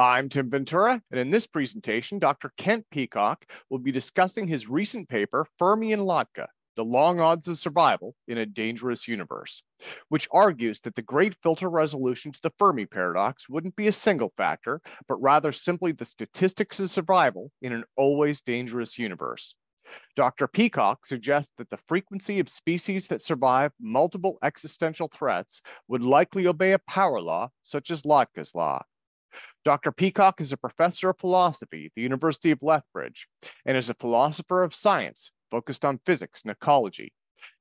I'm Tim Ventura, and in this presentation, Dr. Kent Peacock will be discussing his recent paper, Fermi and Lotka, The Long Odds of Survival in a Dangerous Universe, which argues that the great filter resolution to the Fermi paradox wouldn't be a single factor, but rather simply the statistics of survival in an always dangerous universe. Dr. Peacock suggests that the frequency of species that survive multiple existential threats would likely obey a power law, such as Lotka's law. Dr. Peacock is a professor of philosophy at the University of Lethbridge and is a philosopher of science focused on physics and ecology.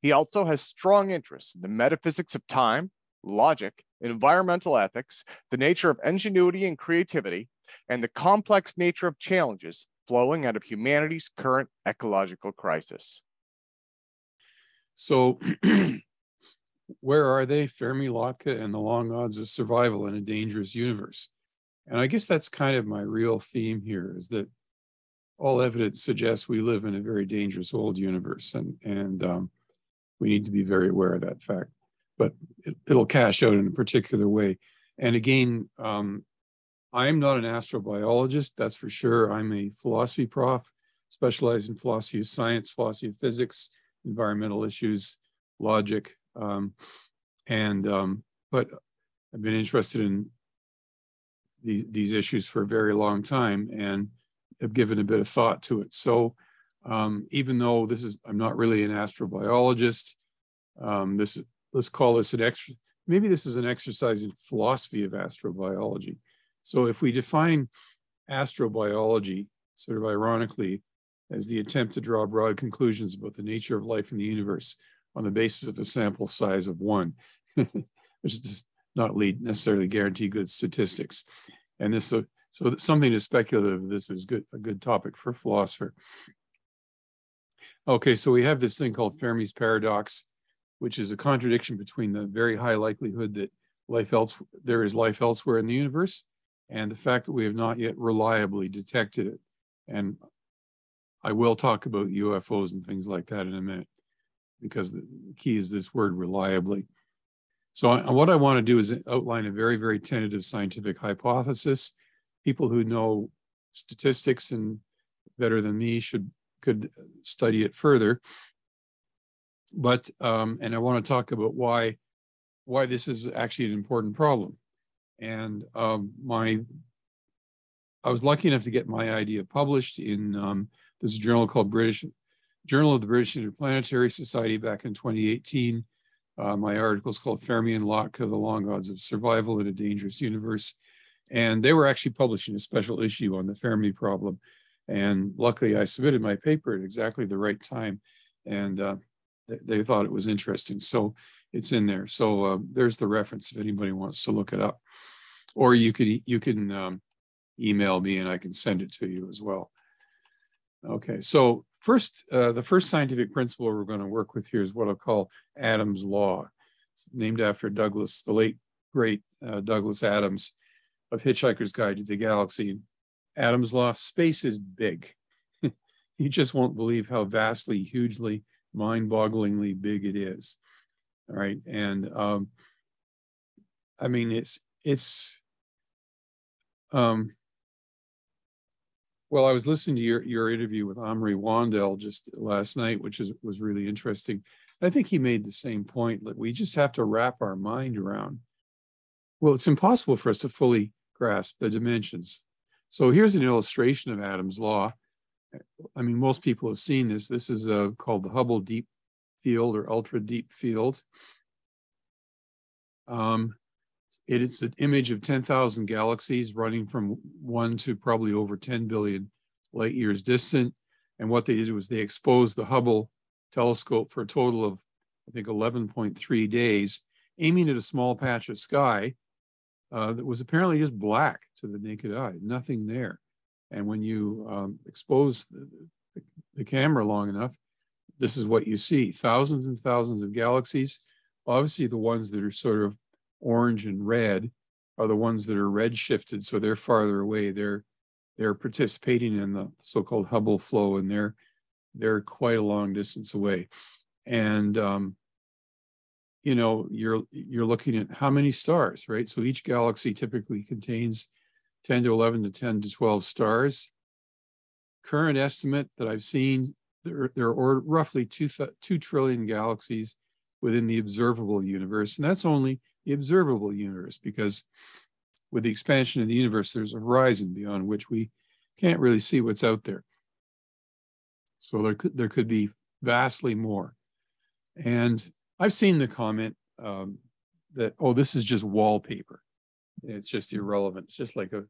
He also has strong interests in the metaphysics of time, logic, environmental ethics, the nature of ingenuity and creativity, and the complex nature of challenges flowing out of humanity's current ecological crisis. So, where are they, Fermi, Lotka, and the long odds of survival in a dangerous universe? And I guess that's kind of my real theme here is that all evidence suggests we live in a very dangerous old universe, and and um, we need to be very aware of that fact. But it, will cash out in a particular way. And again, um, I'm not an astrobiologist, that's for sure. I'm a philosophy prof, specialized in philosophy of science, philosophy of physics, environmental issues, logic, um, and um, but I've been interested in these these issues for a very long time and have given a bit of thought to it. So um, even though this is, I'm not really an astrobiologist. Um, this is let's call this an extra. Maybe this is an exercise in philosophy of astrobiology. So if we define astrobiology, sort of ironically, as the attempt to draw broad conclusions about the nature of life in the universe on the basis of a sample size of one, which does not lead necessarily guarantee good statistics. And this, so, so something is speculative. This is good, a good topic for philosopher. Okay, so we have this thing called Fermi's paradox, which is a contradiction between the very high likelihood that life else there is life elsewhere in the universe and the fact that we have not yet reliably detected it. And I will talk about UFOs and things like that in a minute, because the key is this word reliably. So I, what I want to do is outline a very, very tentative scientific hypothesis. People who know statistics and better than me should could study it further. But um, and I want to talk about why why this is actually an important problem. And um, my, I was lucky enough to get my idea published in um, this journal called British Journal of the British Interplanetary Society back in 2018. Uh, my article is called Fermi and Lotka, The Long Odds of Survival in a Dangerous Universe. And they were actually publishing a special issue on the Fermi problem. And luckily, I submitted my paper at exactly the right time. And uh, they, they, thought it was interesting. So it's in there. So uh, there's the reference if anybody wants to look it up or you could you can um, email me and I can send it to you as well. Okay, so first, uh, the first scientific principle we're going to work with here is what I'll call Adams' law. It's named after Douglas, the late great uh, Douglas Adams of Hitchhiker's Guide to the Galaxy. Adams' law: space is big. you just won't believe how vastly, hugely, mind-bogglingly big it is. All right, and um, I mean it's it's um well i was listening to your your interview with Amri Wandel just last night which is was really interesting. I think he made the same point that we just have to wrap our mind around well it's impossible for us to fully grasp the dimensions. So here's an illustration of adam's law. I mean most people have seen this. This is uh, called the hubble deep field or ultra deep field. Um, it is an image of 10,000 galaxies running from one to probably over 10 billion light years distant. And what they did was they exposed the Hubble telescope for a total of, I think, 11.3 days, aiming at a small patch of sky uh, that was apparently just black to the naked eye, nothing there. And when you um, expose the, the, the camera long enough, this is what you see thousands and thousands of galaxies. Obviously, the ones that are sort of orange and red are the ones that are red shifted, so they're farther away. They're they're participating in the so-called Hubble flow, and they're they're quite a long distance away. And um, you know, you're you're looking at how many stars, right? So each galaxy typically contains 10 to 11 to 10 to 12 stars. Current estimate that I've seen, there, there are roughly two, 2 trillion galaxies within the observable universe. And that's only the observable universe because with the expansion of the universe, there's a horizon beyond which we can't really see what's out there. So there could, there could be vastly more. And I've seen the comment um, that, oh, this is just wallpaper. It's just irrelevant. It's just like a,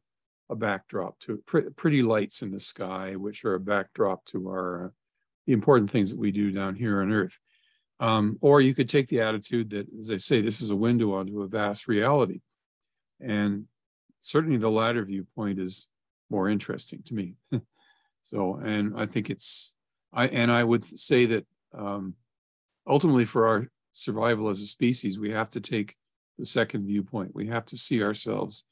a backdrop to pretty lights in the sky, which are a backdrop to our uh, the important things that we do down here on Earth. Um, or you could take the attitude that, as I say, this is a window onto a vast reality. And certainly the latter viewpoint is more interesting to me. so, and I think it's, I, and I would say that um, ultimately for our survival as a species, we have to take the second viewpoint. We have to see ourselves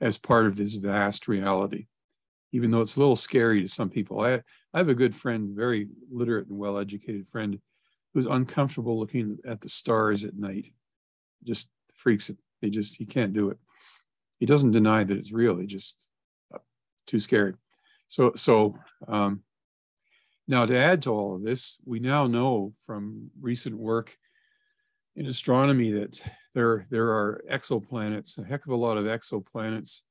as part of this vast reality, even though it's a little scary to some people. I, I have a good friend, very literate and well educated friend, who's uncomfortable looking at the stars at night. Just freaks it. He just, he can't do it. He doesn't deny that it's real. He just uh, too scared. So, so um, now to add to all of this, we now know from recent work in astronomy that there, there are exoplanets, a heck of a lot of exoplanets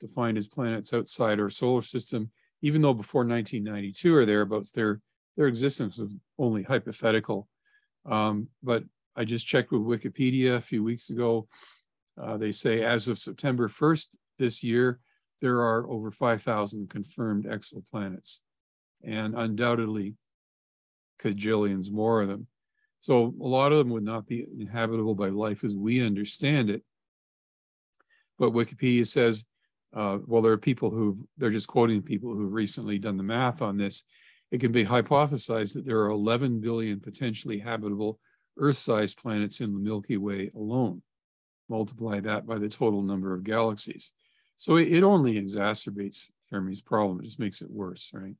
defined as planets outside our solar system, even though before 1992 or thereabouts, their, their existence was only hypothetical. Um, but I just checked with Wikipedia a few weeks ago. Uh, they say as of September 1st this year, there are over 5,000 confirmed exoplanets, and undoubtedly cajillions more of them. So a lot of them would not be inhabitable by life as we understand it. But Wikipedia says, uh, well, there are people who, they're just quoting people who've recently done the math on this. It can be hypothesized that there are 11 billion potentially habitable Earth-sized planets in the Milky Way alone. Multiply that by the total number of galaxies. So it, only exacerbates Fermi's problem. It just makes it worse, right?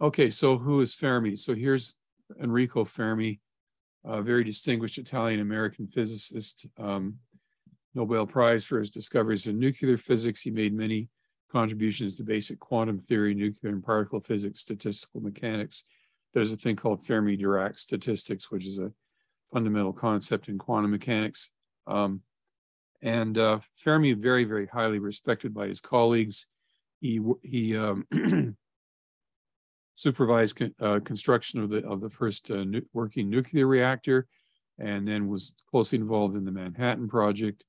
Okay, so who is Fermi? So here's Enrico Fermi, a very distinguished Italian-American physicist, um, Nobel Prize for his discoveries in nuclear physics. He made many contributions to basic quantum theory, nuclear and particle physics, statistical mechanics. There's a thing called Fermi-Dirac statistics, which is a fundamental concept in quantum mechanics. Um, and uh, Fermi, very, very highly respected by his colleagues. He, he um, supervised con uh, construction of the of the first uh, nu working nuclear reactor, and then was closely involved in the Manhattan Project,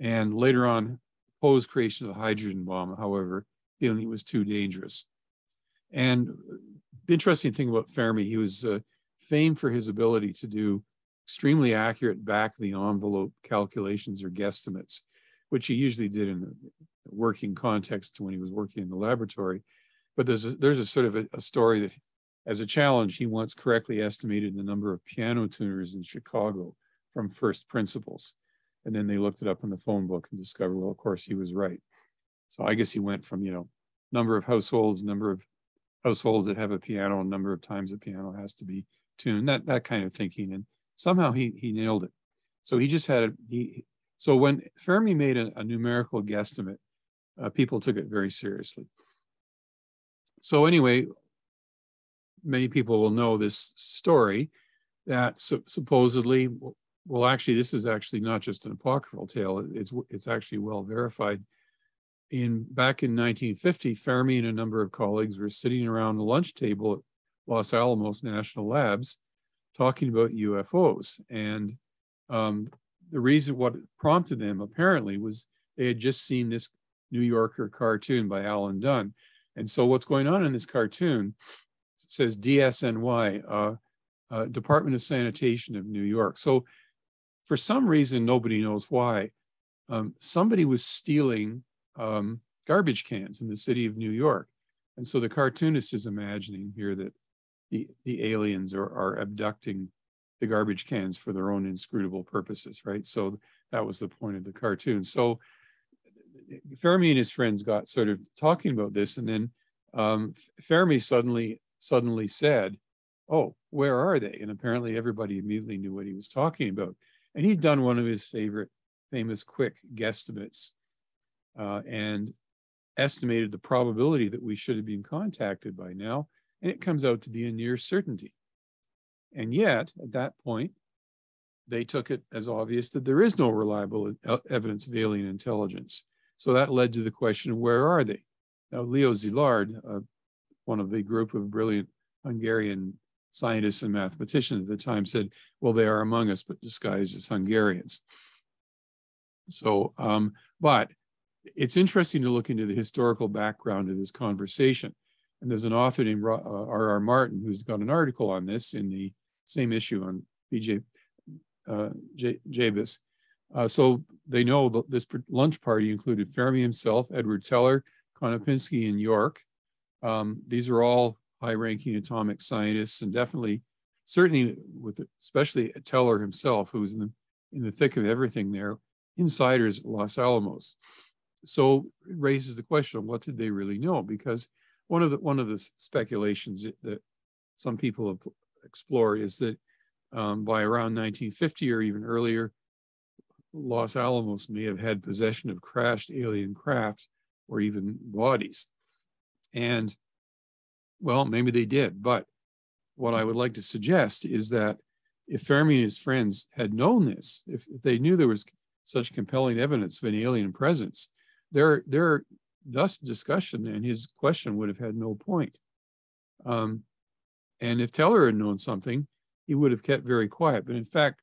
and later on opposed creation of the hydrogen bomb. However, feeling it was too dangerous. And the interesting thing about Fermi, he was uh, famed for his ability to do extremely accurate back of the envelope calculations or guesstimates, which he usually did in a working context when he was working in the laboratory. But there's a, there's a sort of a, a story that as a challenge, he once correctly estimated the number of piano tuners in Chicago from first principles. And then they looked it up in the phone book and discovered, well, of course, he was right. So I guess he went from, you know, number of households, number of households that have a piano, number of times a piano has to be tuned, that that kind of thinking. And somehow he he nailed it. So he just had a he. So when Fermi made a, a numerical guesstimate, uh, people took it very seriously. So anyway, many people will know this story that su supposedly, well, actually, this is actually not just an apocryphal tale. It's it's actually well verified. In back in 1950, Fermi and a number of colleagues were sitting around a lunch table at Los Alamos National Labs, talking about UFOs. And um, the reason what prompted them apparently was they had just seen this New Yorker cartoon by Alan Dunn. And so what's going on in this cartoon says DSNY, uh, uh, Department of Sanitation of New York. So for some reason, nobody knows why, um, somebody was stealing um, garbage cans in the city of New York. And so the cartoonist is imagining here that the, the aliens are, are abducting the garbage cans for their own inscrutable purposes, right? So that was the point of the cartoon. So Fermi and his friends got sort of talking about this, and then um, Fermi suddenly suddenly said, "Oh, where are they?" And apparently, everybody immediately knew what he was talking about. And he'd done one of his favorite, famous, quick guesstimates. uh, and estimated the probability that we should have been contacted by now, and it comes out to be a near certainty. And yet, at that point, they took it as obvious that there is no reliable evidence of alien intelligence. So that led to the question where are they? Now, Leo Szilard, uh, one of the group of brilliant Hungarian scientists and mathematicians at the time, said, well, they are among us, but disguised as Hungarians. So, um, but it's interesting to look into the historical background of this conversation. And there's an author named R.R. Uh, Martin who's got an article on this in the same issue on PJ uh, J-. Uh, so they know that this lunch party included Fermi himself, Edward Teller, Konopinski, and York. Um, these are all high-ranking atomic scientists, and definitely, certainly with especially Teller himself, who was in the in the thick of everything there, insiders at Los Alamos. So it raises the question of what did they really know? Because one of the one of the speculations that some people have explored is that um, by around 1950 or even earlier, Los Alamos may have had possession of crashed alien craft or even bodies. And well, maybe they did. But what I would like to suggest is that if Fermi and his friends had known this, if, if they knew there was such compelling evidence of an alien presence, their their thus discussion and his question would have had no point. Um, and if Teller had known something, he would have kept very quiet. But in fact,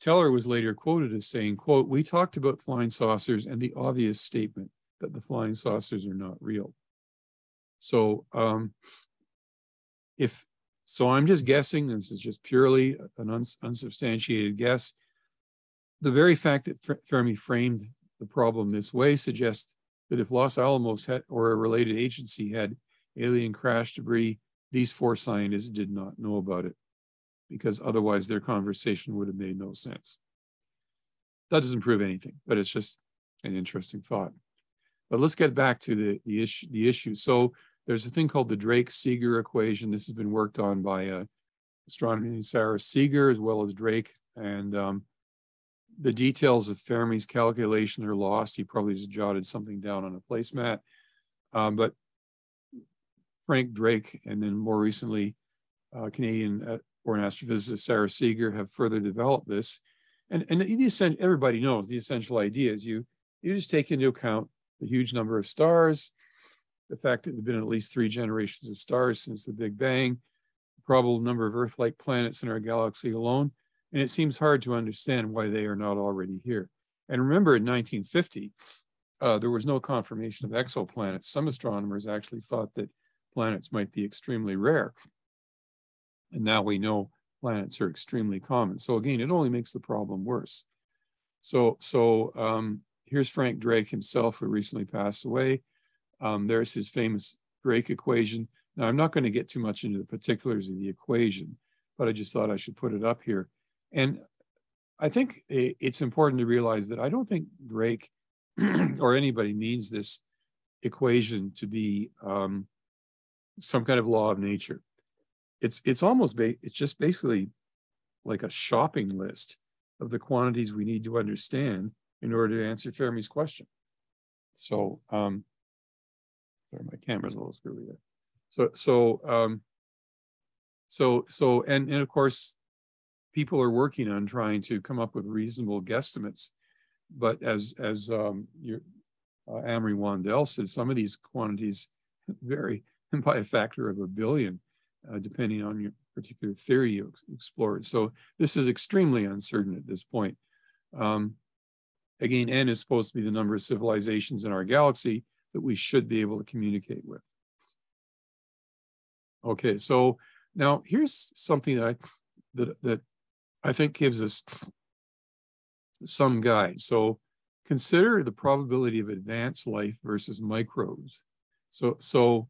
Teller was later quoted as saying, quote, we talked about flying saucers and the obvious statement that the flying saucers are not real. So um, if so I'm just guessing, this is just purely an uns unsubstantiated guess. The very fact that Fermi framed the problem this way suggests that if Los Alamos had, or a related agency had alien crash debris, these four scientists did not know about it because otherwise their conversation would have made no sense. That doesn't prove anything, but it's just an interesting thought. But let's get back to the, the issue. The issue. So there's a thing called the Drake-Seager equation. This has been worked on by uh, astronomer Sara Seager as well as Drake. And um, the details of Fermi's calculation are lost. He probably just jotted something down on a placemat. Um, but Frank Drake, and then more recently, uh, Canadian uh, born astrophysicist Sara Seager have further developed this. And, and the, everybody knows the essential idea is you, you just take into account the huge number of stars, the fact that there have been at least three generations of stars since the Big Bang, the probable number of Earth-like planets in our galaxy alone, and it seems hard to understand why they are not already here. And remember in 1950, uh, there was no confirmation of exoplanets. Some astronomers actually thought that planets might be extremely rare. And now we know planets are extremely common. So again, it only makes the problem worse. So, so um, here's Frank Drake himself, who recently passed away. Um, there's his famous Drake equation. Now, I'm not going to get too much into the particulars of the equation, but I just thought I should put it up here. And I think it's important to realize that I don't think Drake or anybody means this equation to be um, some kind of law of nature it's it's almost ba- it's just basically like a shopping list of the quantities we need to understand in order to answer Fermi's question. So um sorry, my camera's a little screwy there. So so um so so and and of course people are working on trying to come up with reasonable guesstimates. But as as um your uh, Amri Wandel said, some of these quantities vary by a factor of a billion uh, depending on your particular theory you explored. So this is extremely uncertain at this point. Um, again, n is supposed to be the number of civilizations in our galaxy that we should be able to communicate with. Okay, so now here's something that I, that, that I think gives us some guide. So consider the probability of advanced life versus microbes. So, so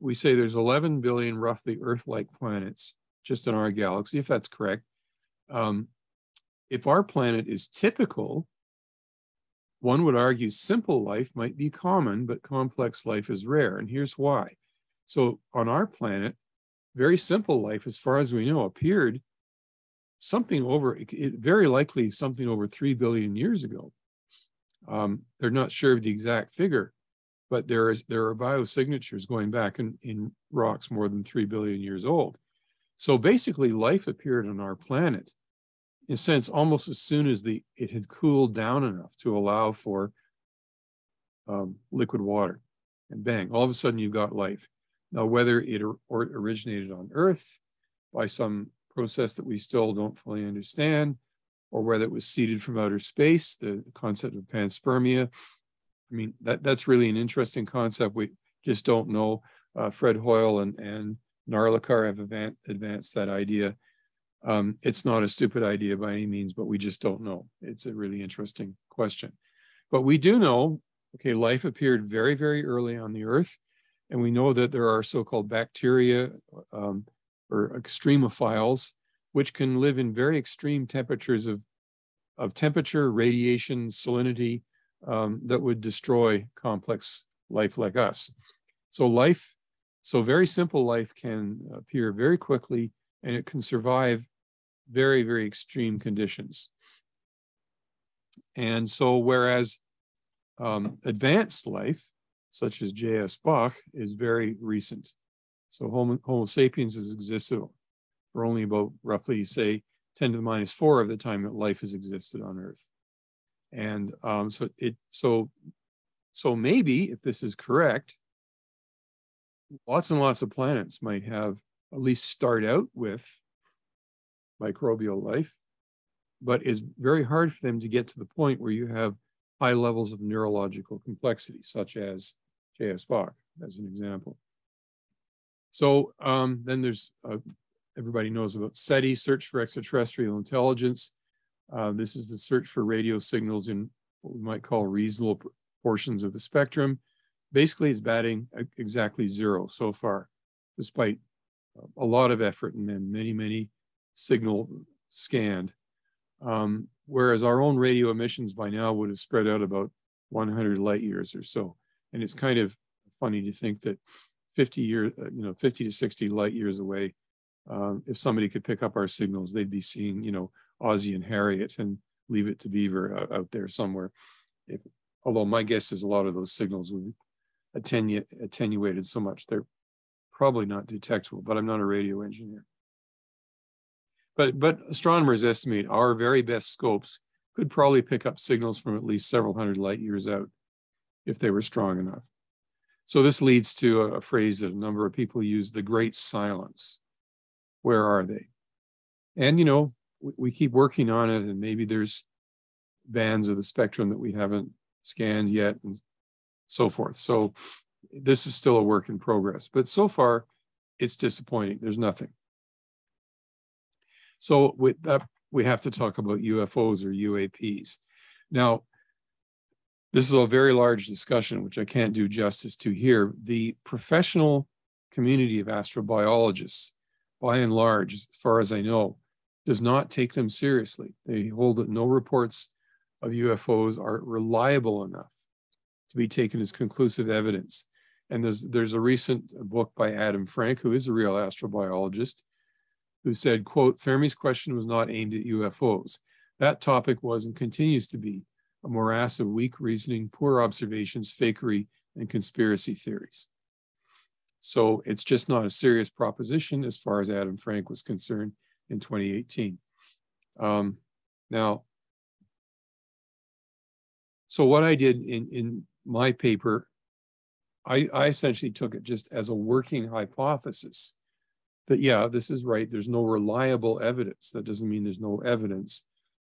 we say there's 11 billion roughly Earth-like planets just in our galaxy, if that's correct. Um, if our planet is typical, one would argue simple life might be common, but complex life is rare. And here's why. So on our planet, very simple life, as far as we know, appeared something over, it, very likely something over 3 billion years ago. Um, they're not sure of the exact figure, but there is there are biosignatures going back in, in rocks more than three billion years old. So basically, life appeared on our planet, a sense, almost as soon as the it had cooled down enough to allow for um, liquid water, and bang, all of a sudden you've got life. Now, whether it or originated on Earth by some process that we still don't fully understand, or whether it was seeded from outer space, the concept of panspermia. I mean, that, that's really an interesting concept. We just don't know. Uh, Fred Hoyle and, and Narlikar have advanced that idea. Um, it's not a stupid idea by any means, but we just don't know. It's a really interesting question. But we do know, okay, life appeared very, very early on the Earth. And we know that there are so-called bacteria um, or extremophiles, which can live in very extreme temperatures of, of temperature, radiation, salinity um, that would destroy complex life like us. So life, so very simple life can appear very quickly and it can survive very, very extreme conditions. And so whereas um, advanced life, such as J.S. Bach, is very recent. So Homo, Homo sapiens has existed for only about roughly, say, 10 to the minus four of the time that life has existed on Earth. And um, so it so so maybe if this is correct, lots and lots of planets might have at least start out with microbial life, but it's very hard for them to get to the point where you have high levels of neurological complexity, such as J.S. Bach, as an example. So um, then there's, uh, everybody knows about SETI, Search for Extraterrestrial Intelligence. Uh, this is the search for radio signals in what we might call reasonable portions of the spectrum. Basically, it's batting exactly zero so far, despite a lot of effort and then many, many signal scanned. Um, whereas our own radio emissions by now would have spread out about 100 light years or so. And it's kind of funny to think that 50 years, uh, you know, 50 to 60 light years away, um, if somebody could pick up our signals, they'd be seeing, you know, Ozzie and Harriet and leave it to Beaver out, out there somewhere. If, although my guess is a lot of those signals would attenu attenuated so much they're probably not detectable, but I'm not a radio engineer. But, but astronomers estimate our very best scopes could probably pick up signals from at least several hundred light years out if they were strong enough. So this leads to a, phrase that a number of people use, the great silence. Where are they? And, you know, we, we keep working on it and maybe there's bands of the spectrum that we haven't scanned yet and so forth. So this is still a work in progress, but so far it's disappointing. There's nothing. So with that, we have to talk about UFOs or UAPs. Now, this is a very large discussion, which I can't do justice to here. The professional community of astrobiologists, by and large, as far as I know, does not take them seriously. They hold that no reports of UFOs are reliable enough to be taken as conclusive evidence. And there's there's a recent book by Adam Frank, who is a real astrobiologist, who said, quote, Fermi's question was not aimed at UFOs. That topic was and continues to be a morass of weak reasoning, poor observations, fakery, and conspiracy theories. So it's just not a serious proposition as far as Adam Frank was concerned in 2018. Um, now, so what I did in, in my paper, I, I essentially took it just as a working hypothesis that, yeah, this is right. There's no reliable evidence. That doesn't mean there's no evidence,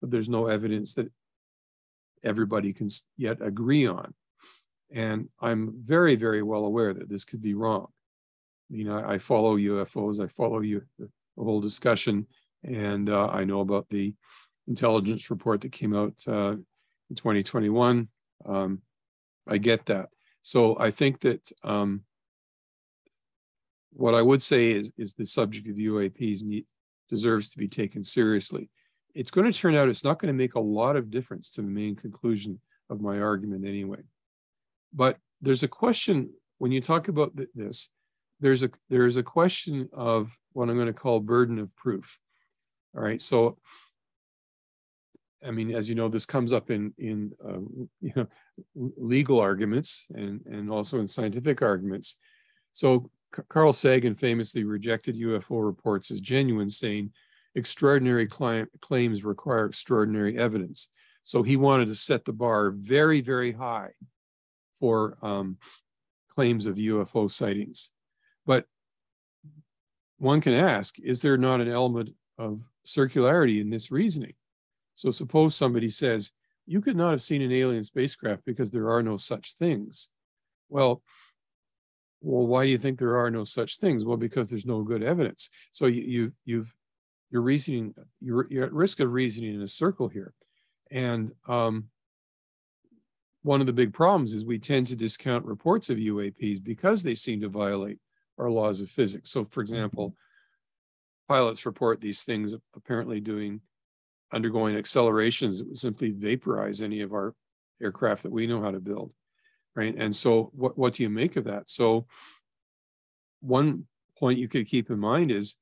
but there's no evidence that everybody can yet agree on. And I'm very, very well aware that this could be wrong. You know, I follow UFOs, I follow you the, whole discussion, and uh, I know about the intelligence report that came out uh, in 2021. Um, I get that. So I think that um, what I would say is, is the subject of UAPs need, deserves to be taken seriously it's going to turn out it's not going to make a lot of difference to the main conclusion of my argument anyway. But there's a question when you talk about th this, there's a there's a question of what I'm going to call burden of proof. All right, so I mean, as you know, this comes up in in uh, you know legal arguments and and also in scientific arguments. So Carl Sagan famously rejected UFO reports as genuine, saying extraordinary client claims require extraordinary evidence. So he wanted to set the bar very, very high for um, claims of UFO sightings. But one can ask, is there not an element of circularity in this reasoning? So suppose somebody says, you could not have seen an alien spacecraft because there are no such things. Well, well, why do you think there are no such things? Well, because there's no good evidence. So you, you you've you're reasoning, you're, you're at risk of reasoning in a circle here. And um, one of the big problems is we tend to discount reports of UAPs because they seem to violate our laws of physics. So, for example, pilots report these things apparently doing undergoing accelerations that would simply vaporize any of our aircraft that we know how to build right? And so what, what do you make of that? So one point you could keep in mind is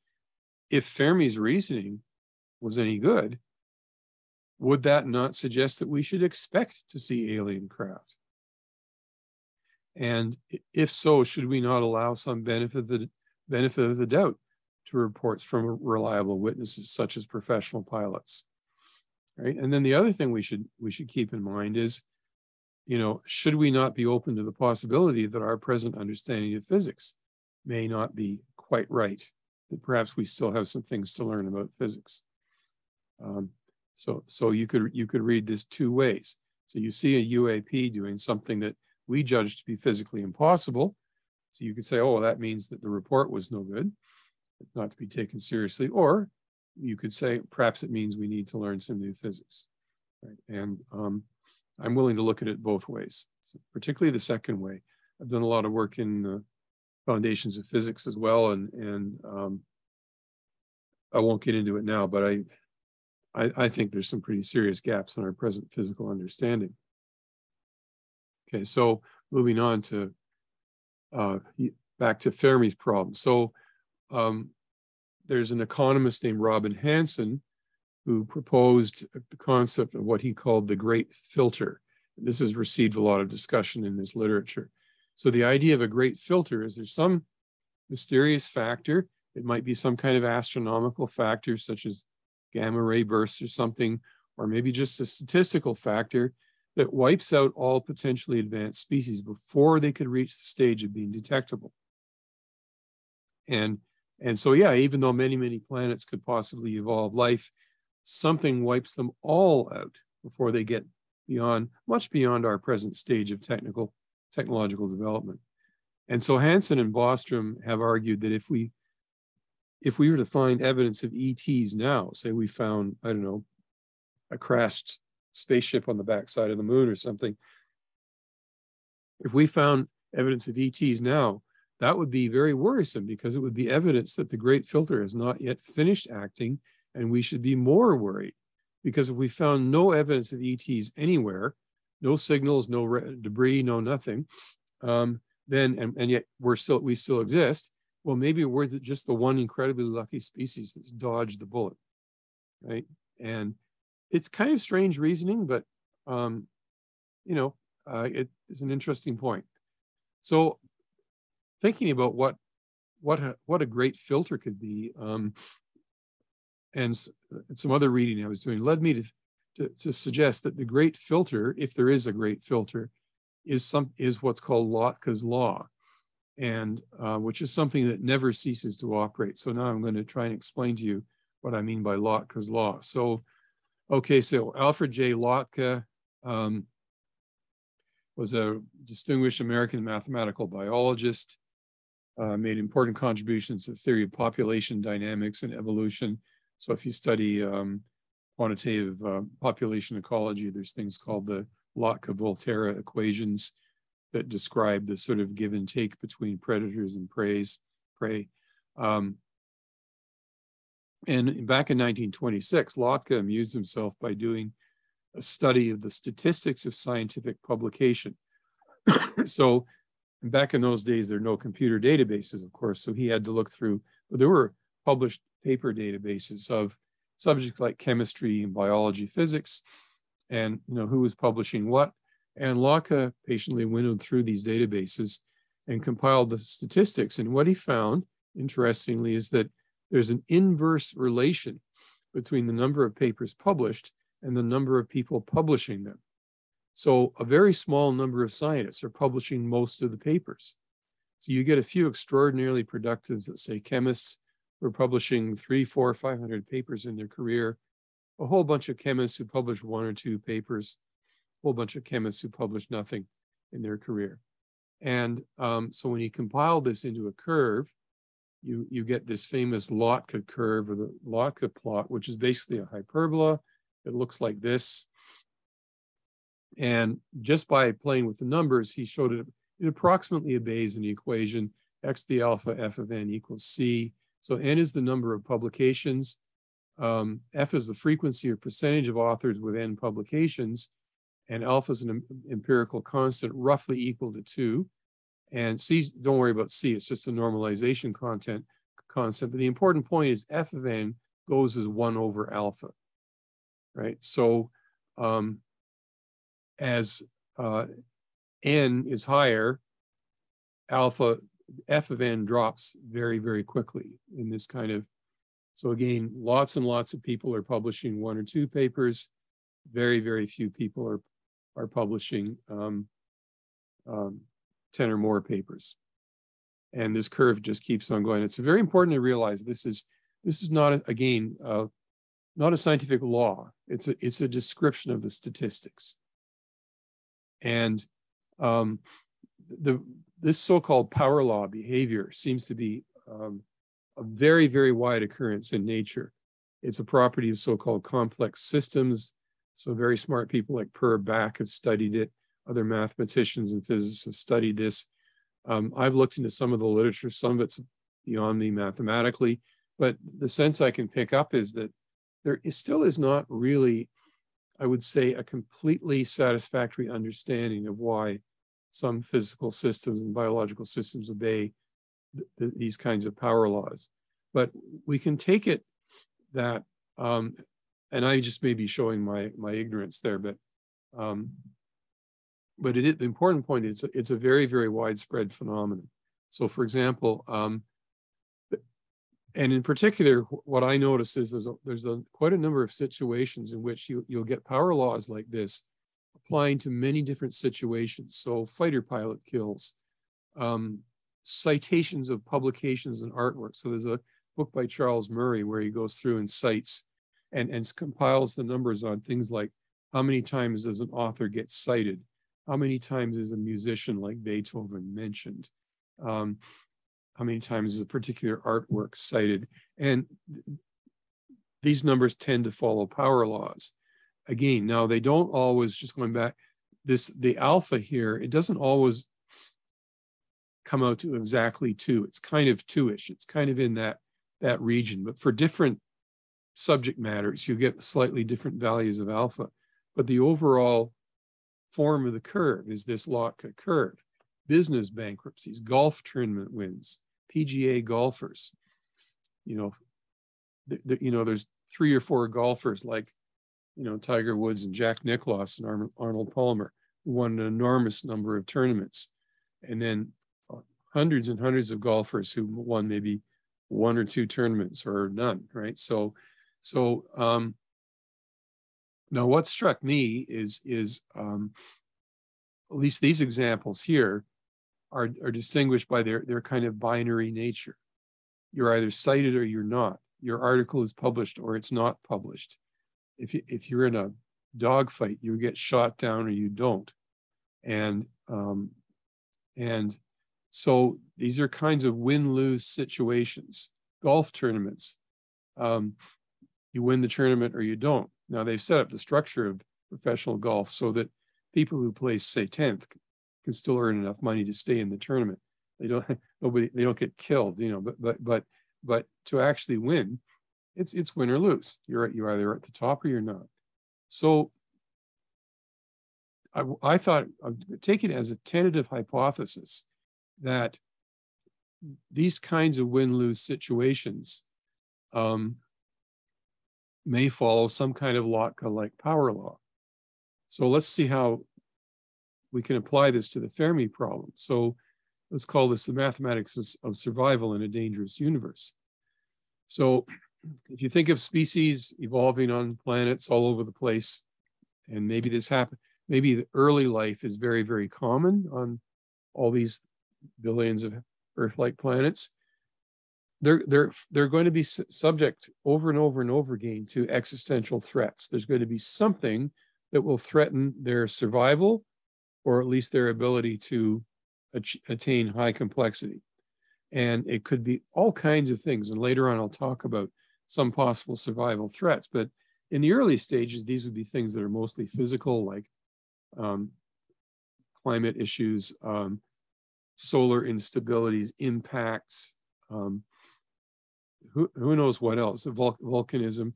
if fermi's reasoning was any good would that not suggest that we should expect to see alien craft? And if so should we not allow some benefit of the benefit of the doubt to reports from reliable witnesses such as professional pilots right and then the other thing we should we should keep in mind is you know, should we not be open to the possibility that our present understanding of physics may not be quite right? That perhaps we still have some things to learn about physics. Um, so, so you could you could read this two ways. So you see a UAP doing something that we judge to be physically impossible. So you could say, oh, well, that means that the report was no good, not to be taken seriously. Or you could say, perhaps it means we need to learn some new physics. Right? And um, I'm willing to look at it both ways, so particularly the second way. I've done a lot of work in uh, foundations of physics as well, and and um, I won't get into it now, but I, I, I think there's some pretty serious gaps in our present physical understanding. Okay, so moving on to uh, back to Fermi's problem. So um, there's an economist named Robin Hanson who proposed the concept of what he called the great filter. This has received a lot of discussion in this literature. So the idea of a great filter is there's some mysterious factor. It might be some kind of astronomical factor, such as gamma ray bursts or something, or maybe just a statistical factor that wipes out all potentially advanced species before they could reach the stage of being detectable. And, and so, yeah, even though many, many planets could possibly evolve life, something wipes them all out before they get beyond, much beyond our present stage of technical, technological development. And so Hanson and Bostrom have argued that if we, if we were to find evidence of ETs now, say we found, I don't know, a crashed spaceship on the backside of the moon or something, if we found evidence of ETs now, that would be very worrisome because it would be evidence that the great filter has not yet finished acting and we should be more worried because if we found no evidence of ETs anywhere, no signals, no debris, no nothing, um, then and, and yet we're still we still exist. Well, maybe we're the, just the one incredibly lucky species that's dodged the bullet, right? And it's kind of strange reasoning, but um, you know, uh, it is an interesting point. So, thinking about what what a, what a great filter could be, um, and some other reading I was doing led me to, to, to suggest that the great filter, if there is a great filter, is some is what's called Lotka's law, and uh, which is something that never ceases to operate. So now I'm going to try and explain to you what I mean by Lotka's law. So, okay, so Alfred J. Lotka um, was a distinguished American mathematical biologist, uh, made important contributions to the theory of population dynamics and evolution so if you study um, quantitative uh, population ecology, there's things called the Lotka-Volterra equations that describe the sort of give and take between predators and preys, prey. Um, and back in 1926, Lotka amused himself by doing a study of the statistics of scientific publication. so back in those days, there are no computer databases, of course, so he had to look through, but there were published paper databases of subjects like chemistry and biology, physics, and you know who was publishing what. And Lotka patiently winnowed through these databases and compiled the statistics. And what he found, interestingly, is that there's an inverse relation between the number of papers published and the number of people publishing them. So a very small number of scientists are publishing most of the papers. So you get a few extraordinarily productive, let's say chemists, who are publishing three, four, 500 papers in their career, a whole bunch of chemists who publish one or two papers, a whole bunch of chemists who publish nothing in their career. And um, so when you compile this into a curve, you, you get this famous Lotka curve or the Lotka plot, which is basically a hyperbola. It looks like this. And just by playing with the numbers, he showed it, it approximately obeys an equation, x to the alpha f of n equals c. So n is the number of publications. Um, f is the frequency or percentage of authors with n publications. And alpha is an empirical constant roughly equal to two. And C, don't worry about C, it's just a normalization content concept. But the important point is f of n goes as one over alpha, right? So um, as uh, n is higher, alpha, f of n drops very, very quickly in this kind of, so again, lots and lots of people are publishing one or two papers. Very, very few people are, are publishing um, um, 10 or more papers. And this curve just keeps on going. It's very important to realize this is, this is not, a, again, uh, not a scientific law. It's a, it's a description of the statistics. And um, the this so-called power law behavior seems to be um, a very, very wide occurrence in nature. It's a property of so-called complex systems. So very smart people like Per Bak have studied it. Other mathematicians and physicists have studied this. Um, I've looked into some of the literature, some of it's beyond me mathematically, but the sense I can pick up is that there is, still is not really I would say, a completely satisfactory understanding of why some physical systems and biological systems obey th th these kinds of power laws. But we can take it that, um, and I just may be showing my my ignorance there, but um, but it, the important point is it's a very very widespread phenomenon. So, for example, um, and in particular, what I notice is there's, a, there's a, quite a number of situations in which you, you'll get power laws like this applying to many different situations. So fighter pilot kills, um, citations of publications and artwork. So there's a book by Charles Murray where he goes through and cites and, and compiles the numbers on things like how many times does an author get cited? How many times is a musician like Beethoven mentioned? Um, how many times is a particular artwork cited. And these numbers tend to follow power laws. Again, now they don't always, just going back, this the alpha here, it doesn't always come out to exactly two. It's kind of two-ish. It's kind of in that, that region. But for different subject matters, you get slightly different values of alpha. But the overall form of the curve is this Lotka curve. Business bankruptcies, golf tournament wins, PGA golfers. You know, th- th- you know, there's three or four golfers like, you know, Tiger Woods and Jack Nicklaus and Ar- Arnold Palmer who won an enormous number of tournaments, and then uh, hundreds and hundreds of golfers who won maybe one or two tournaments or none. Right. So, so um, now what struck me is is um, at least these examples here are, are distinguished by their, their kind of binary nature. You're either cited or you're not. Your article is published or it's not published. If, you, if you're in a dogfight, you get shot down or you don't. And, um, and so these are kinds of win-lose situations. Golf tournaments, um, you win the tournament or you don't. Now they've set up the structure of professional golf so that people who place, say, 10th can still earn enough money to stay in the tournament. They don't nobody they don't get killed, you know, but but but but to actually win, it's it's win or lose. You're you're either at the top or you're not. So I, I thought I'd take it as a tentative hypothesis that these kinds of win-lose situations um, may follow some kind of Lotka-like power law. So let's see how we can apply this to the Fermi problem. So let's call this the mathematics of, of survival in a dangerous universe. So if you think of species evolving on planets all over the place, and maybe this happened, maybe the early life is very, very common on all these billions of Earth-like planets. They're they're they're going to be subject over and over and over again to existential threats. There's going to be something that will threaten their survival, or at least their ability to attain high complexity. And it could be all kinds of things. And later on, I'll talk about some possible survival threats. But in the early stages, these would be things that are mostly physical, like um, climate issues, um, solar instabilities, impacts, um, who, who knows what else, Vul volcanism,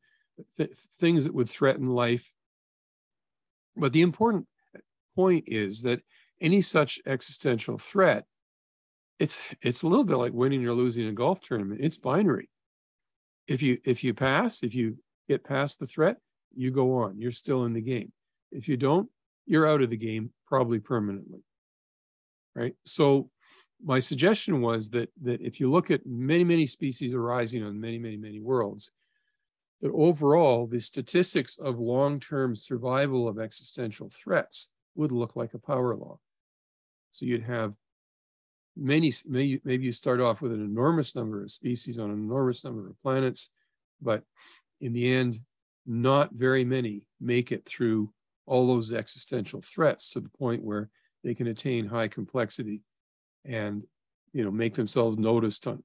th things that would threaten life. But the important point is that any such existential threat, it's it's a little bit like winning or losing a golf tournament. It's binary. If you if you pass, if you get past the threat, you go on. You're still in the game. If you don't, you're out of the game probably permanently. Right. So my suggestion was that that if you look at many many species arising on many many many worlds, that overall the statistics of long-term survival of existential threats would look like a power law. So you'd have many, maybe, you start off with an enormous number of species on an enormous number of planets, but in the end, not very many make it through all those existential threats to the point where they can attain high complexity and you know make themselves noticed on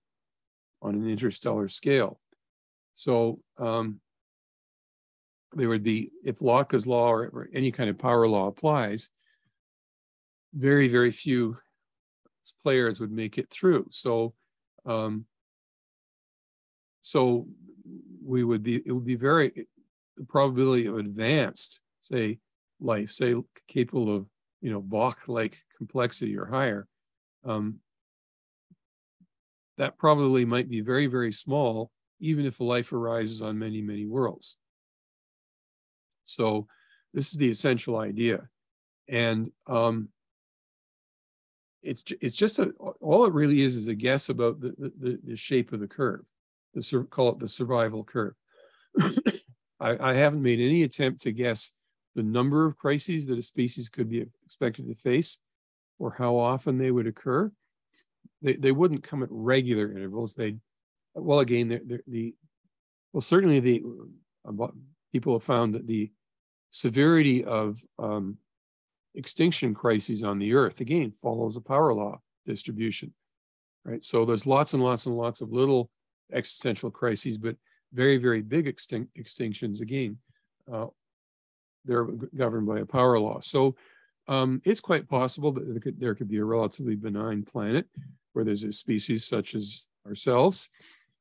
on an interstellar scale. So um, there would be if Lotka's law or, or any kind of power law applies, very, very few players would make it through. So, um, so we would be, it would be very, the probability of advanced, say, life, say, capable of, you know, Bach-like complexity or higher, um, that probably might be very, very small, even if a life arises on many, many worlds. So this is the essential idea. And um, it's it's just a all it really is is a guess about the the, the shape of the curve. The call it the survival curve. I, I haven't made any attempt to guess the number of crises that a species could be expected to face, or how often they would occur. They they wouldn't come at regular intervals. They well again they're, the well certainly the uh, people have found that the severity of um, extinction crises on the earth, again, follows a power law distribution, right? So there's lots and lots and lots of little existential crises, but very, very big extin extinctions, again, uh, they're governed by a power law. So um, it's quite possible that there could, there could be a relatively benign planet where there's a species such as ourselves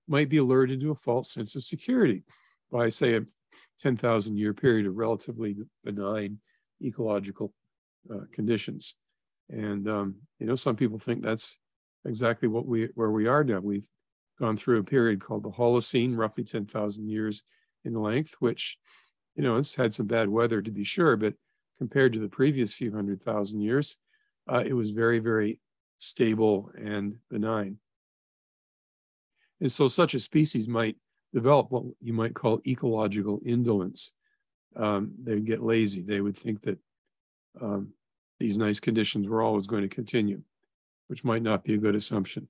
might be alerted to a false sense of security by, say, a 10,000 year period of relatively benign ecological uh, conditions. And um, you know, some people think that's exactly what we where we are now. We've gone through a period called the Holocene, roughly 10,000 years in length, which you know it's had some bad weather to be sure, but compared to the previous few hundred thousand years, uh, it was very, very stable and benign. And so such a species might develop what you might call ecological indolence. Um, they would get lazy. They would think that um, these nice conditions were always going to continue, which might not be a good assumption.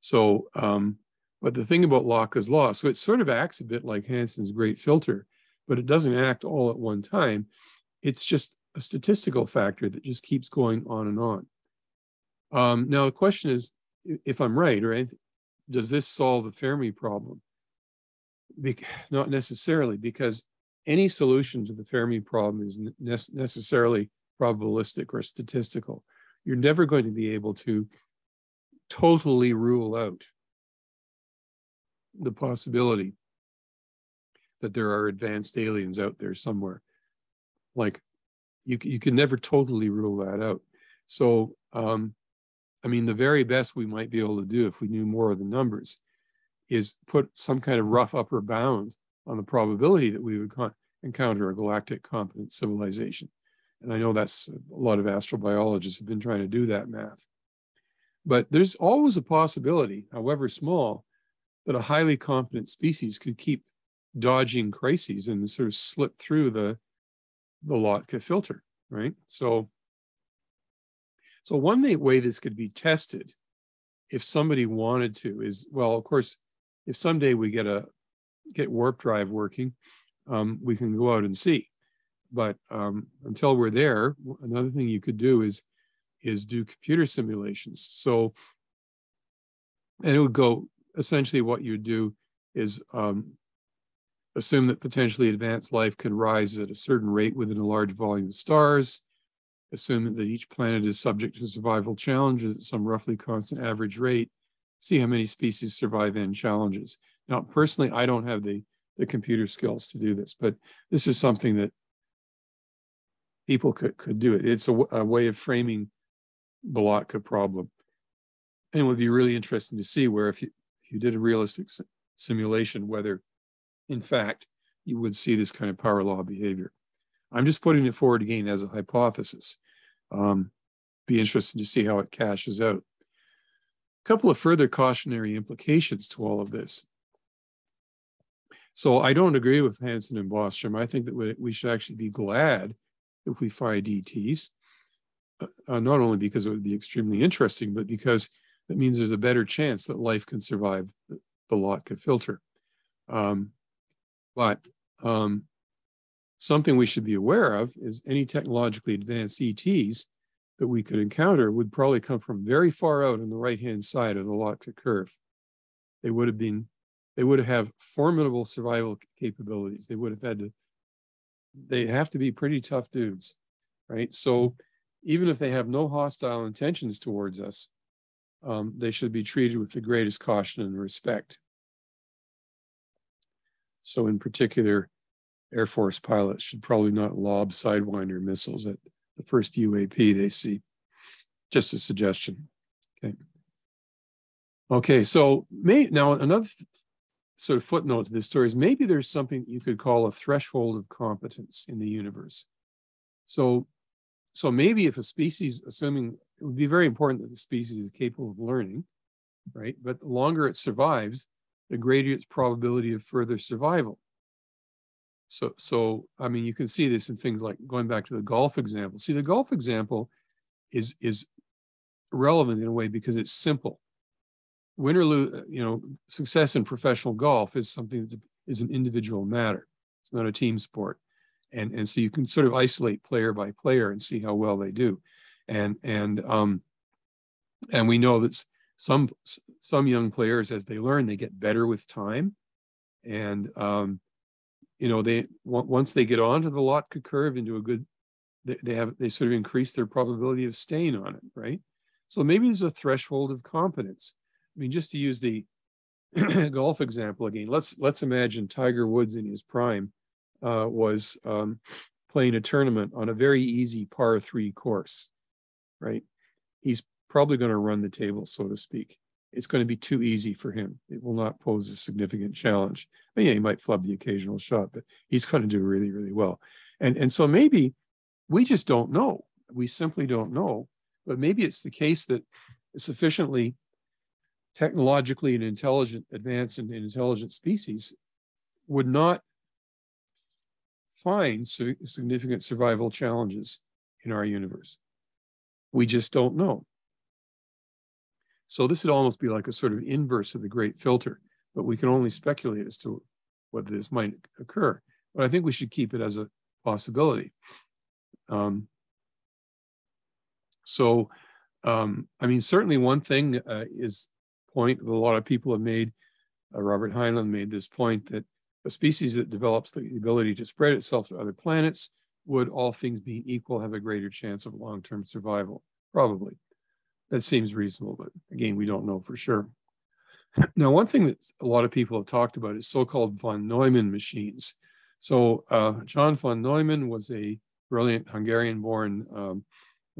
So, um, but the thing about Lotka's law, so it sort of acts a bit like Hanson's great filter, but it doesn't act all at one time. It's just a statistical factor that just keeps going on and on. Um, now, the question is, if I'm right, right, does this solve the Fermi problem? Be not necessarily, because any solution to the Fermi problem is ne necessarily probabilistic or statistical. You're never going to be able to totally rule out the possibility that there are advanced aliens out there somewhere. Like you, you can never totally rule that out. So, um, I mean, the very best we might be able to do if we knew more of the numbers is put some kind of rough upper bound on the probability that we would encounter a galactic competent civilization. And I know that's a lot of astrobiologists have been trying to do that math. But there's always a possibility, however small, that a highly competent species could keep dodging crises and sort of slip through the, the Lotka filter, right? So, so one way this could be tested if somebody wanted to is, well, of course, if someday we get a get warp drive working, um, we can go out and see. But um, until we're there, another thing you could do is is do computer simulations. So, and it would go essentially what you do is um, assume that potentially advanced life can rise at a certain rate within a large volume of stars, assume that each planet is subject to survival challenges at some roughly constant average rate, see how many species survive end challenges. Now, personally, I don't have the, the computer skills to do this, but this is something that people could, could do it. It's a, a way of framing the Lotka problem. And it would be really interesting to see where if you, if you did a realistic simulation, whether in fact you would see this kind of power law behavior. I'm just putting it forward again as a hypothesis. Um, be interested to see how it cashes out. A couple of further cautionary implications to all of this. So I don't agree with Hanson and Bostrom. I think that we should actually be glad if we find ETs, uh, uh, not only because it would be extremely interesting, but because that means there's a better chance that life can survive the, the Lotka filter. Um, but um, something we should be aware of is any technologically advanced ETs that we could encounter would probably come from very far out on the right-hand side of the Lotka curve. They would have been, they would have formidable survival capabilities. They would have had to they have to be pretty tough dudes, right? So even if they have no hostile intentions towards us, um, they should be treated with the greatest caution and respect. So in particular, Air Force pilots should probably not lob Sidewinder missiles at the first UAP they see. Just a suggestion. Okay. Okay, so may, now another sort of footnote to this story is maybe there's something you could call a threshold of competence in the universe. So, so maybe if a species, assuming it would be very important that the species is capable of learning, right? But the longer it survives, the greater its probability of further survival. So, so I mean, you can see this in things like going back to the golf example. See, the golf example is is relevant in a way because it's simple win or lose, uh, you know, success in professional golf is something that is an individual matter. It's not a team sport. And, and so you can sort of isolate player by player and see how well they do. And, and, um, and we know that some, some young players, as they learn, they get better with time. And, um, you know, they, once they get onto the Lotka curve into a good, they, have, they sort of increase their probability of staying on it, right? So maybe there's a threshold of competence I mean, just to use the golf example again, let's let's imagine Tiger Woods in his prime uh, was um, playing a tournament on a very easy par three course, right? He's probably going to run the table, so to speak. It's going to be too easy for him. It will not pose a significant challenge. I mean, yeah, he might flub the occasional shot, but he's going to do really, really well. And and so maybe we just don't know. We simply don't know. But maybe it's the case that sufficiently technologically and intelligent, advanced and intelligent species would not find significant survival challenges in our universe. We just don't know. So this would almost be like a sort of inverse of the great filter, but we can only speculate as to whether this might occur. But I think we should keep it as a possibility. Um, so, um, I mean, certainly one thing uh, is point that a lot of people have made. Uh, Robert Heinlein made this point that a species that develops the ability to spread itself to other planets would, all things being equal, have a greater chance of long-term survival. Probably. That seems reasonable, but again, we don't know for sure. Now, one thing that a lot of people have talked about is so-called von Neumann machines. So uh, John von Neumann was a brilliant Hungarian-born, um,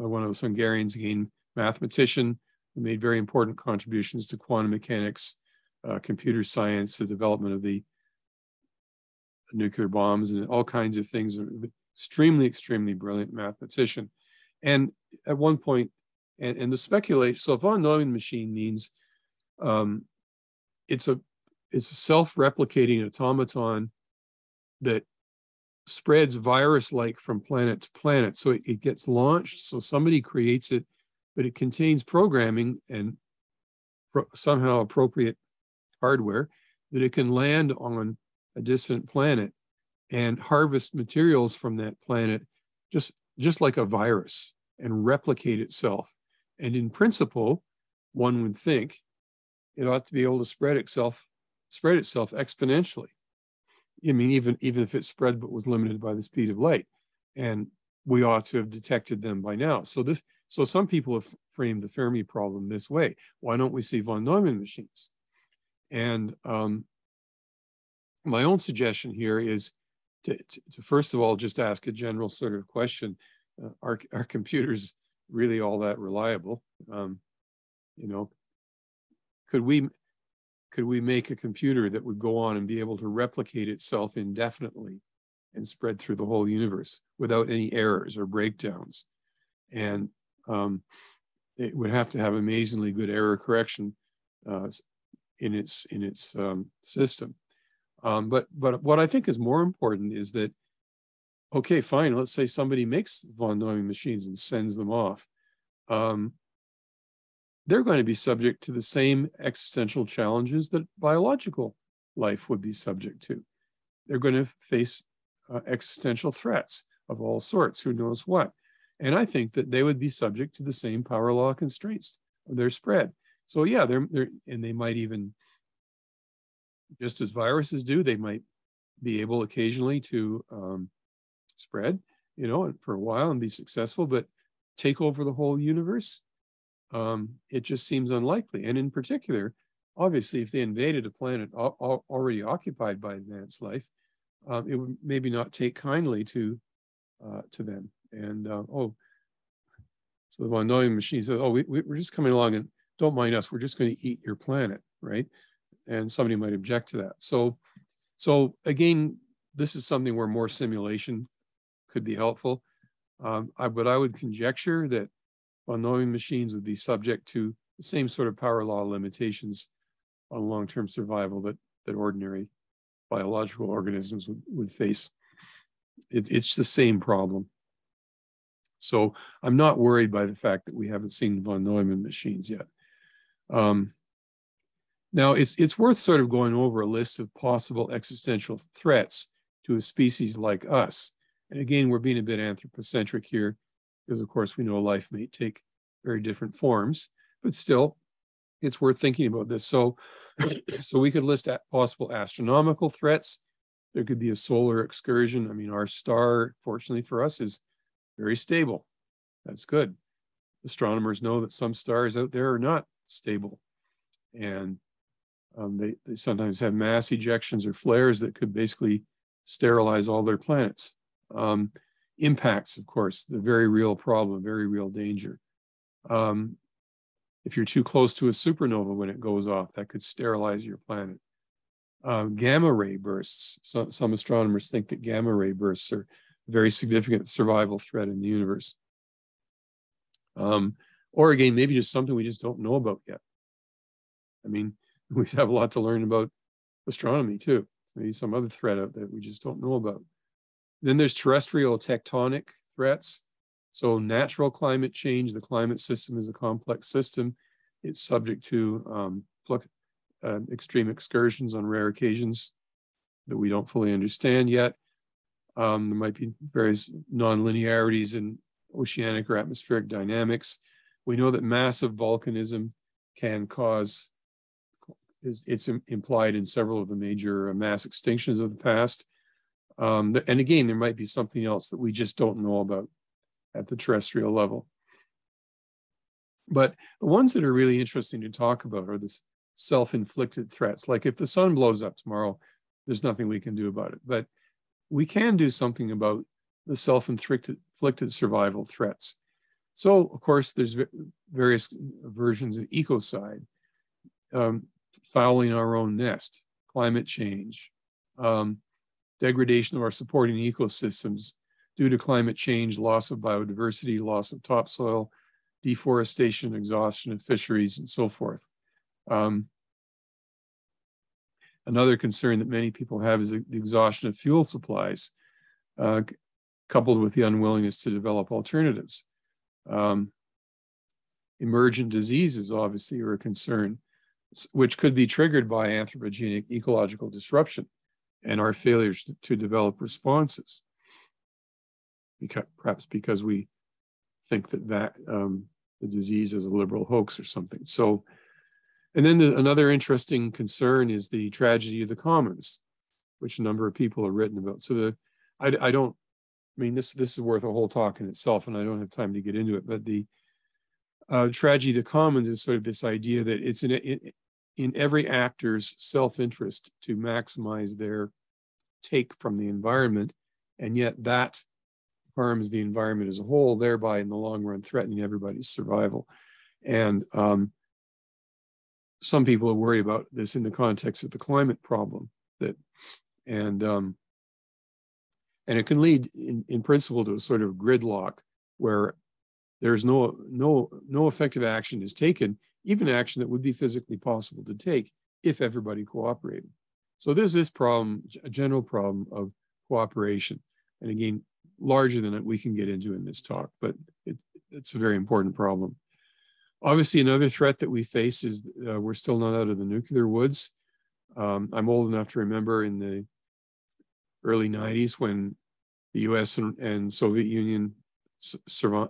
uh, one of those Hungarians, again, mathematician, who made very important contributions to quantum mechanics, uh, computer science, the development of the nuclear bombs and all kinds of things. Extremely, extremely brilliant mathematician. And at one point, and, and the speculation, so von Neumann machine means um, it's a it's a self-replicating automaton that spreads virus-like from planet to planet. So it, it gets launched, so somebody creates it, but it contains programming and pro somehow appropriate hardware that it can land on a distant planet and harvest materials from that planet just just like a virus and replicate itself and in principle one would think it ought to be able to spread itself spread itself exponentially. I mean even even if it spread but was limited by the speed of light. And we ought to have detected them by now. So this so some people have framed the fermi problem this way. Why don't we see von neumann machines? And um, my own suggestion here is to, to, to, first of all just ask a general sort of question: uh, Are are computers really all that reliable? Um, you know, could we could we make a computer that would go on and be able to replicate itself indefinitely and spread through the whole universe without any errors or breakdowns? And um, it would have to have amazingly good error correction uh, in its in its um, system. Um, but but what I think is more important is that okay, fine. Let's say somebody makes von Neumann machines and sends them off. Um, they're going to be subject to the same existential challenges that biological life would be subject to. They're going to face uh, existential threats of all sorts, who knows what. And I think that they would be subject to the same power law constraints of their spread. So yeah, they're, they're and they might even, just as viruses do, they might be able occasionally to um, spread, you know, for a while and be successful, but take over the whole universe, um, it just seems unlikely. And in particular, obviously, if they invaded a planet al already occupied by advanced life, um, it would maybe not take kindly to uh, to them. And uh, oh, so the von Neumann machine says, "Oh, we, we're just coming along and don't mind us. We're just going to eat your planet, right? And somebody might object to that. So, so again, this is something where more simulation could be helpful. Um, I, but I would conjecture that von Neumann machines would be subject to the same sort of power law limitations on long-term survival that that ordinary biological organisms would, would face. It, it's the same problem. So I'm not worried by the fact that we haven't seen von Neumann machines yet. Um, now, it's, it's worth sort of going over a list of possible existential threats to a species like us. And again, we're being a bit anthropocentric here, because of course we know life may take very different forms, but still, it's worth thinking about this. So, so we could list possible astronomical threats. There could be a solar excursion. I mean, our star, fortunately for us, is very stable. That's good. Astronomers know that some stars out there are not stable. And um, they, they sometimes have mass ejections or flares that could basically sterilize all their planets. Um, impacts, of course, the very real problem, very real danger. Um, if you're too close to a supernova when it goes off, that could sterilize your planet. Um, gamma ray bursts. So, some astronomers think that gamma ray bursts are a very significant survival threat in the universe. Um, or again, maybe just something we just don't know about yet. I mean, we have a lot to learn about astronomy too. Maybe some other threat out that we just don't know about. Then there's terrestrial tectonic threats. So natural climate change, the climate system is a complex system. It's subject to um, uh, extreme excursions on rare occasions that we don't fully understand yet. Um, there might be various nonlinearities in oceanic or atmospheric dynamics. We know that massive volcanism can cause, it's implied in several of the major uh, mass extinctions of the past. Um, and again, there might be something else that we just don't know about at the terrestrial level. But the ones that are really interesting to talk about are the self-inflicted threats. Like if the sun blows up tomorrow, there's nothing we can do about it. But we can do something about the self-inflicted survival threats. So, of course, there's various versions of ecocide. Um, fouling our own nest, climate change, um, degradation of our supporting ecosystems due to climate change, loss of biodiversity, loss of topsoil, deforestation, exhaustion of fisheries, and so forth. Um, another concern that many people have is the, exhaustion of fuel supplies, uh, coupled with the unwillingness to develop alternatives. Um, emergent diseases obviously are a concern, which could be triggered by anthropogenic ecological disruption and our failures to, develop responses. Because, perhaps because we think that that um, the disease is a liberal hoax or something. So, and then the, another interesting concern is the tragedy of the commons, which a number of people have written about. So the, I, I don't, I mean, this this is worth a whole talk in itself, and I don't have time to get into it. But the uh, tragedy of the commons is sort of this idea that it's an in in every actor's self-interest to maximize their take from the environment, and yet that harms the environment as a whole, thereby in the long run threatening everybody's survival. And um, some people worried about this in the context of the climate problem that, and um, and it can lead in, in principle to a sort of gridlock where there's no no no effective action is taken even action that would be physically possible to take if everybody cooperated. So there's this problem, a general problem of cooperation. And again, larger than we can get into in this talk, but it, it's a very important problem. Obviously, another threat that we face is uh, we're still not out of the nuclear woods. Um, I'm old enough to remember in the early 90s when the US and, and Soviet Union uh,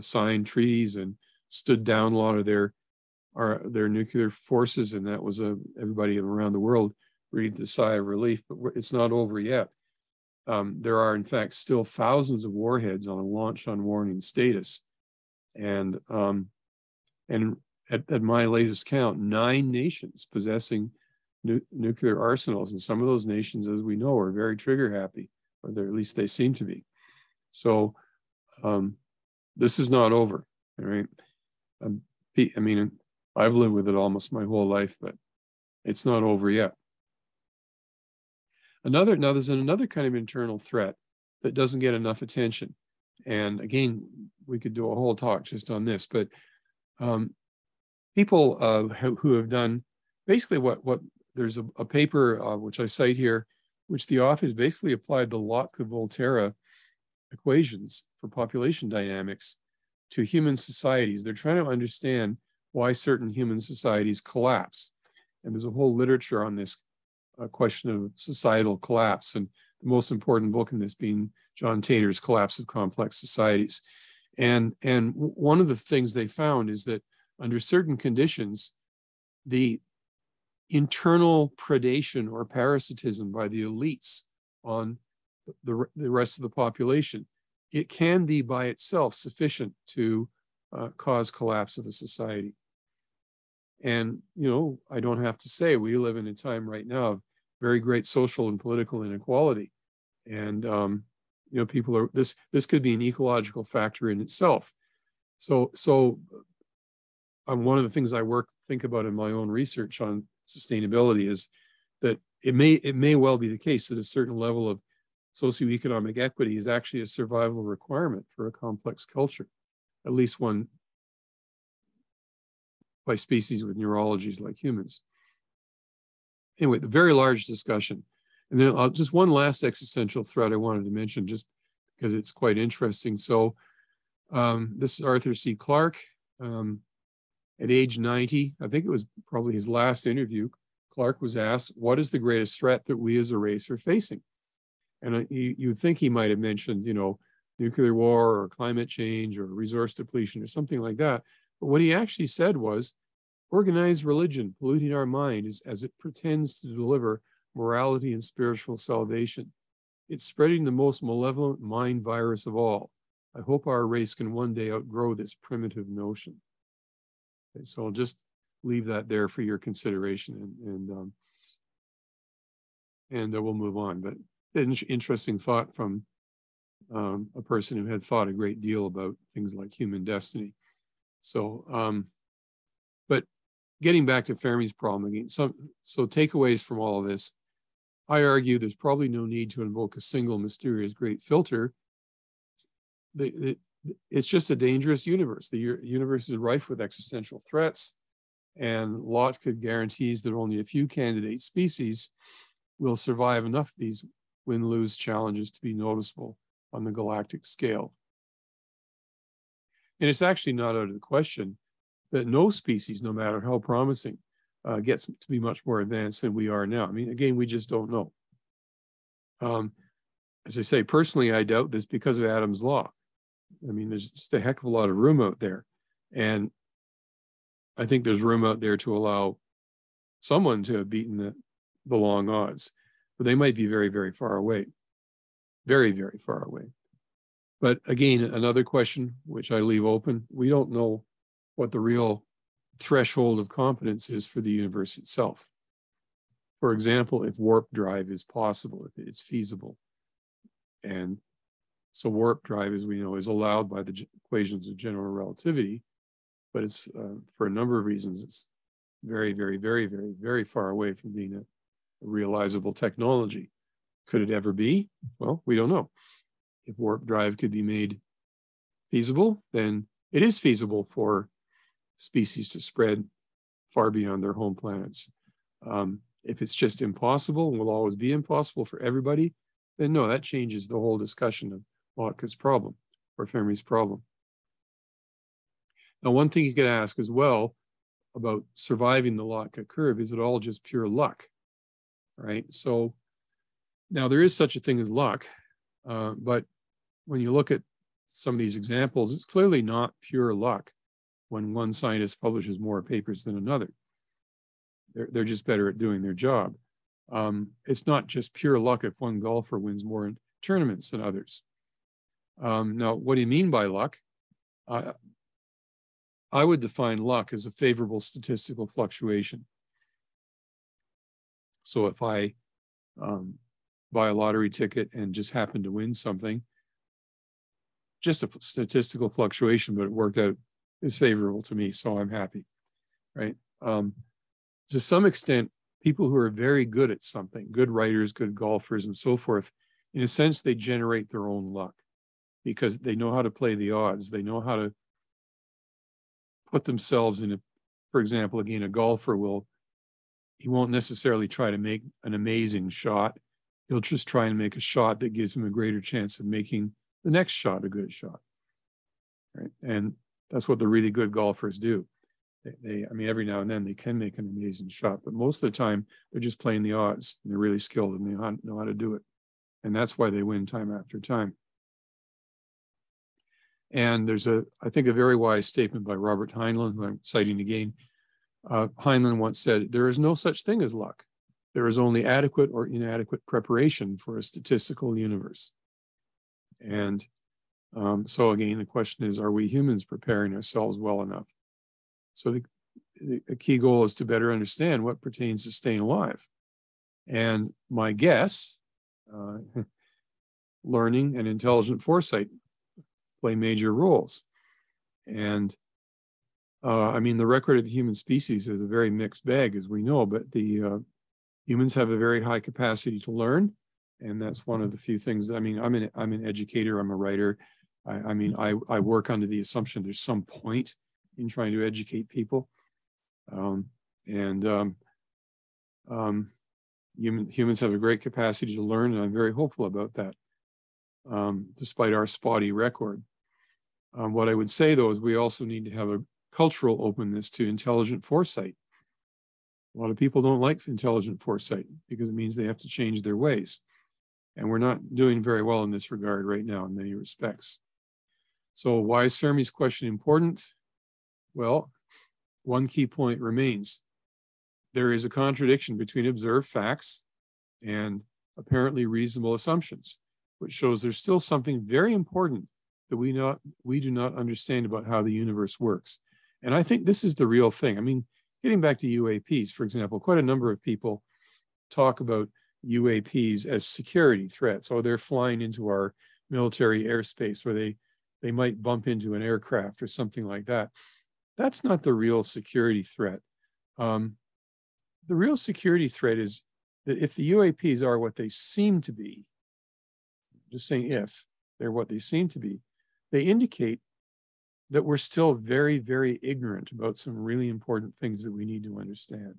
signed treaties and stood down a lot of their our, their nuclear forces, and that was a, everybody around the world breathed a sigh of relief. But it's not over yet. Um, there are, in fact, still thousands of warheads on a launch on warning status, and um, and at, at, my latest count, nine nations possessing nu- nuclear arsenals, and some of those nations, as we know, are very trigger happy, or at least they seem to be. So um, this is not over. All right. Um, I mean, I've lived with it almost my whole life, but it's not over yet. Another now there's another kind of internal threat that doesn't get enough attention. And again, we could do a whole talk just on this, but um, people uh, who have done basically what what there's a, a paper uh, which I cite here, which the authors basically applied the Lotka-Volterra equations for population dynamics to human societies. They're trying to understand why certain human societies collapse. And there's a whole literature on this uh, question of societal collapse. And the most important book in this being John Tainter's Collapse of Complex Societies. And, and one of the things they found is that under certain conditions, the internal predation or parasitism by the elites on the, the rest of the population, it can be by itself sufficient to uh, cause collapse of a society. And, you know, I don't have to say we live in a time right now of very great social and political inequality. And, um, you know, people are, this, this could be an ecological factor in itself. So, so um, one of the things I work, think about in my own research on sustainability is that it may, it may well be the case that a certain level of socioeconomic equity is actually a survival requirement for a complex culture, at least one by species with neurologies like humans. Anyway, the very large discussion. And then uh, just one last existential threat I wanted to mention, just because it's quite interesting. So um, this is Arthur C. Clarke. Um, at age 90, I think it was probably his last interview, Clarke was asked, what is the greatest threat that we as a race are facing? And uh, you, you'd think he might have mentioned, you know, nuclear war or climate change or resource depletion or something like that. But what he actually said was organized religion polluting our mind as, as it pretends to deliver morality and spiritual salvation. It's spreading the most malevolent mind virus of all. I hope our race can one day outgrow this primitive notion. Okay, so I'll just leave that there for your consideration and and, um, and uh, we'll move on. But an interesting thought from um, a person who had thought a great deal about things like human destiny. So, um, but getting back to Fermi's problem again, so, so takeaways from all of this. I argue there's probably no need to invoke a single mysterious great filter. The, the, it's just a dangerous universe. The universe is rife with existential threats, and Lotka guarantees that only a few candidate species will survive enough of these win-lose challenges to be noticeable on the galactic scale. And it's actually not out of the question that no species, no matter how promising, uh, gets to be much more advanced than we are now. I mean, again, we just don't know. Um, as I say, personally, I doubt this because of Adam's law. I mean, there's just a heck of a lot of room out there. And I think there's room out there to allow someone to have beaten the, the long odds, but they might be very, very far away. Very, very far away. But again, another question which I leave open we don't know what the real threshold of competence is for the universe itself. For example, if warp drive is possible, if it's feasible. And so warp drive, as we know, is allowed by the equations of general relativity, but it's uh, for a number of reasons, it's very, very, very, very, very far away from being a, a realizable technology. Could it ever be? Well, we don't know. If warp drive could be made feasible, then it is feasible for species to spread far beyond their home planets. Um, if it's just impossible and will always be impossible for everybody, then no, that changes the whole discussion of Lotka's problem or Fermi's problem. Now, one thing you could ask as well about surviving the Lotka curve is it all just pure luck, right? So now there is such a thing as luck, uh, but when you look at some of these examples, it's clearly not pure luck when one scientist publishes more papers than another. They're, they're just better at doing their job. Um, it's not just pure luck if one golfer wins more tournaments than others. Um, now, what do you mean by luck? Uh, I would define luck as a favorable statistical fluctuation. So if I um, buy a lottery ticket and just happen to win something, just a statistical fluctuation, but it worked out is favorable to me, so I'm happy, right? Um, to some extent, people who are very good at something, good writers, good golfers, and so forth, in a sense, they generate their own luck because they know how to play the odds. They know how to put themselves in a, for example, again, a golfer will, he won't necessarily try to make an amazing shot. He'll just try and make a shot that gives him a greater chance of making the next shot a good shot. Right. And that's what the really good golfers do. They, they, I mean, every now and then they can make an amazing shot, but most of the time they're just playing the odds. they're really skilled and they know how to do it. And that's why they win time after time. And there's a, I think, a very wise statement by Robert Heinlein, who I'm citing again. Uh, Heinlein once said, There is no such thing as luck. There is only adequate or inadequate preparation for a statistical universe. And um, so again, the question is, are we humans preparing ourselves well enough? So the, the, key goal is to better understand what pertains to staying alive. And my guess, uh, learning and intelligent foresight play major roles. And uh, I mean, the record of the human species is a very mixed bag, as we know, but the uh, humans have a very high capacity to learn. And that's one of the few things. I mean, I'm an I'm an educator. I'm a writer. I, I mean, I, I work under the assumption there's some point in trying to educate people. Um, and um, um, human, humans have a great capacity to learn, and I'm very hopeful about that, um, despite our spotty record. Um, what I would say, though, is we also need to have a cultural openness to intelligent foresight. A lot of people don't like intelligent foresight because it means they have to change their ways. And we're not doing very well in this regard right now in many respects. So why is Fermi's question important? Well, one key point remains. There is a contradiction between observed facts and apparently reasonable assumptions, which shows there's still something very important that we not we do not understand about how the universe works. And I think this is the real thing. I mean, getting back to UAPs, for example, quite a number of people talk about UAPs as security threats, or they're flying into our military airspace, where they they might bump into an aircraft or something like that. That's not the real security threat. Um, the real security threat is that if the UAPs are what they seem to be, just saying if they're what they seem to be, they indicate that we're still very, very ignorant about some really important things that we need to understand.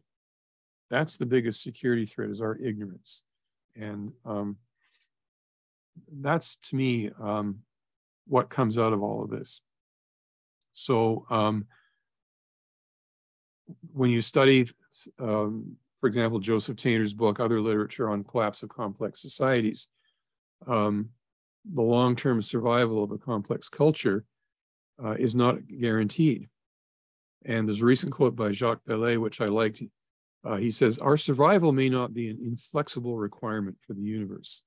That's the biggest security threat is our ignorance. And um, that's to me um, what comes out of all of this. So um, when you study, um, for example, Joseph Tainter's book, other literature on collapse of complex societies, um, the long-term survival of a complex culture uh, is not guaranteed. And there's a recent quote by Jacques Vallée, which I liked. Uh, he says, Our survival may not be an inflexible requirement for the universe.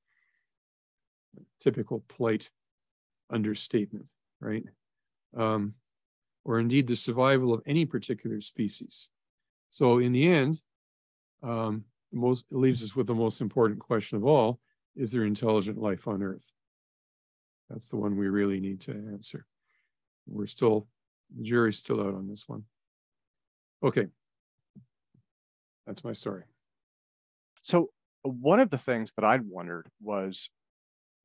Typical polite understatement, right? Um, or indeed the survival of any particular species. So in the end, um, most it leaves us with the most important question of all: Is there intelligent life on Earth? That's the one we really need to answer. We're still the jury's still out on this one. Okay, that's my story. So one of the things that I'd wondered was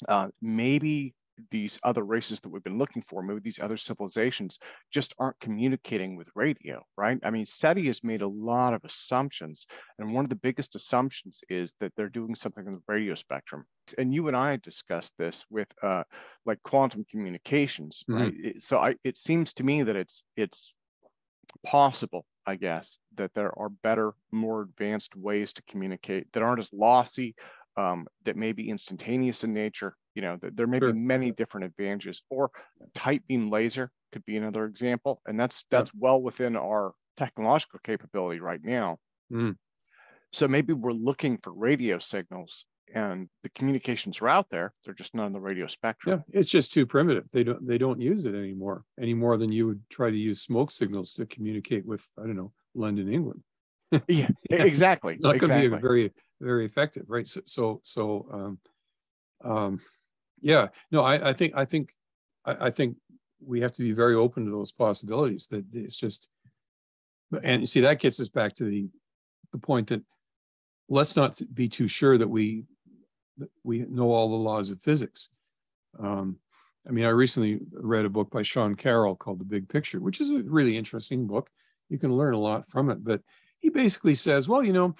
uh, maybe these other races that we've been looking for, maybe these other civilizations just aren't communicating with radio, right? I mean, SETI has made a lot of assumptions. And one of the biggest assumptions is that they're doing something in the radio spectrum. And you and I discussed this with uh, like quantum communications, mm-hmm. right? It, so I, it seems to me that it's it's possible, I guess, that there are better, more advanced ways to communicate that aren't as lossy, um, that may be instantaneous in nature. You know, that there may sure. be many different advantages. Or tight beam laser could be another example, and that's that's yeah. well within our technological capability right now. Mm. So maybe we're looking for radio signals, and the communications are out there. They're just not on the radio spectrum. Yeah, it's just too primitive. They don't they don't use it anymore any more than you would try to use smoke signals to communicate with I don't know London, England. yeah, exactly. Not going to be very very effective, right? So so so um, um, yeah, no, I, I think I think I, I think we have to be very open to those possibilities. That it's just, and you see that gets us back to the the point that let's not be too sure that we we know all the laws of physics. Um, I mean, I recently read a book by Sean Carroll called The Big Picture, which is a really interesting book. You can learn a lot from it, but he basically says, well, you know,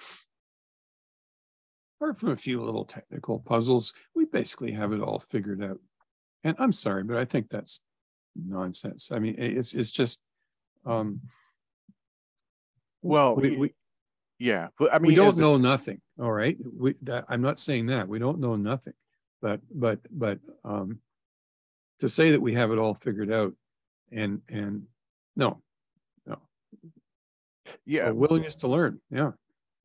apart from a few little technical puzzles, we basically have it all figured out. And I'm sorry, but I think that's nonsense. I mean, it's it's just um well we, we yeah but, i mean we don't know nothing all right we that, i'm not saying that we don't know nothing but but but um to say that we have it all figured out and and no no yeah so willingness to learn yeah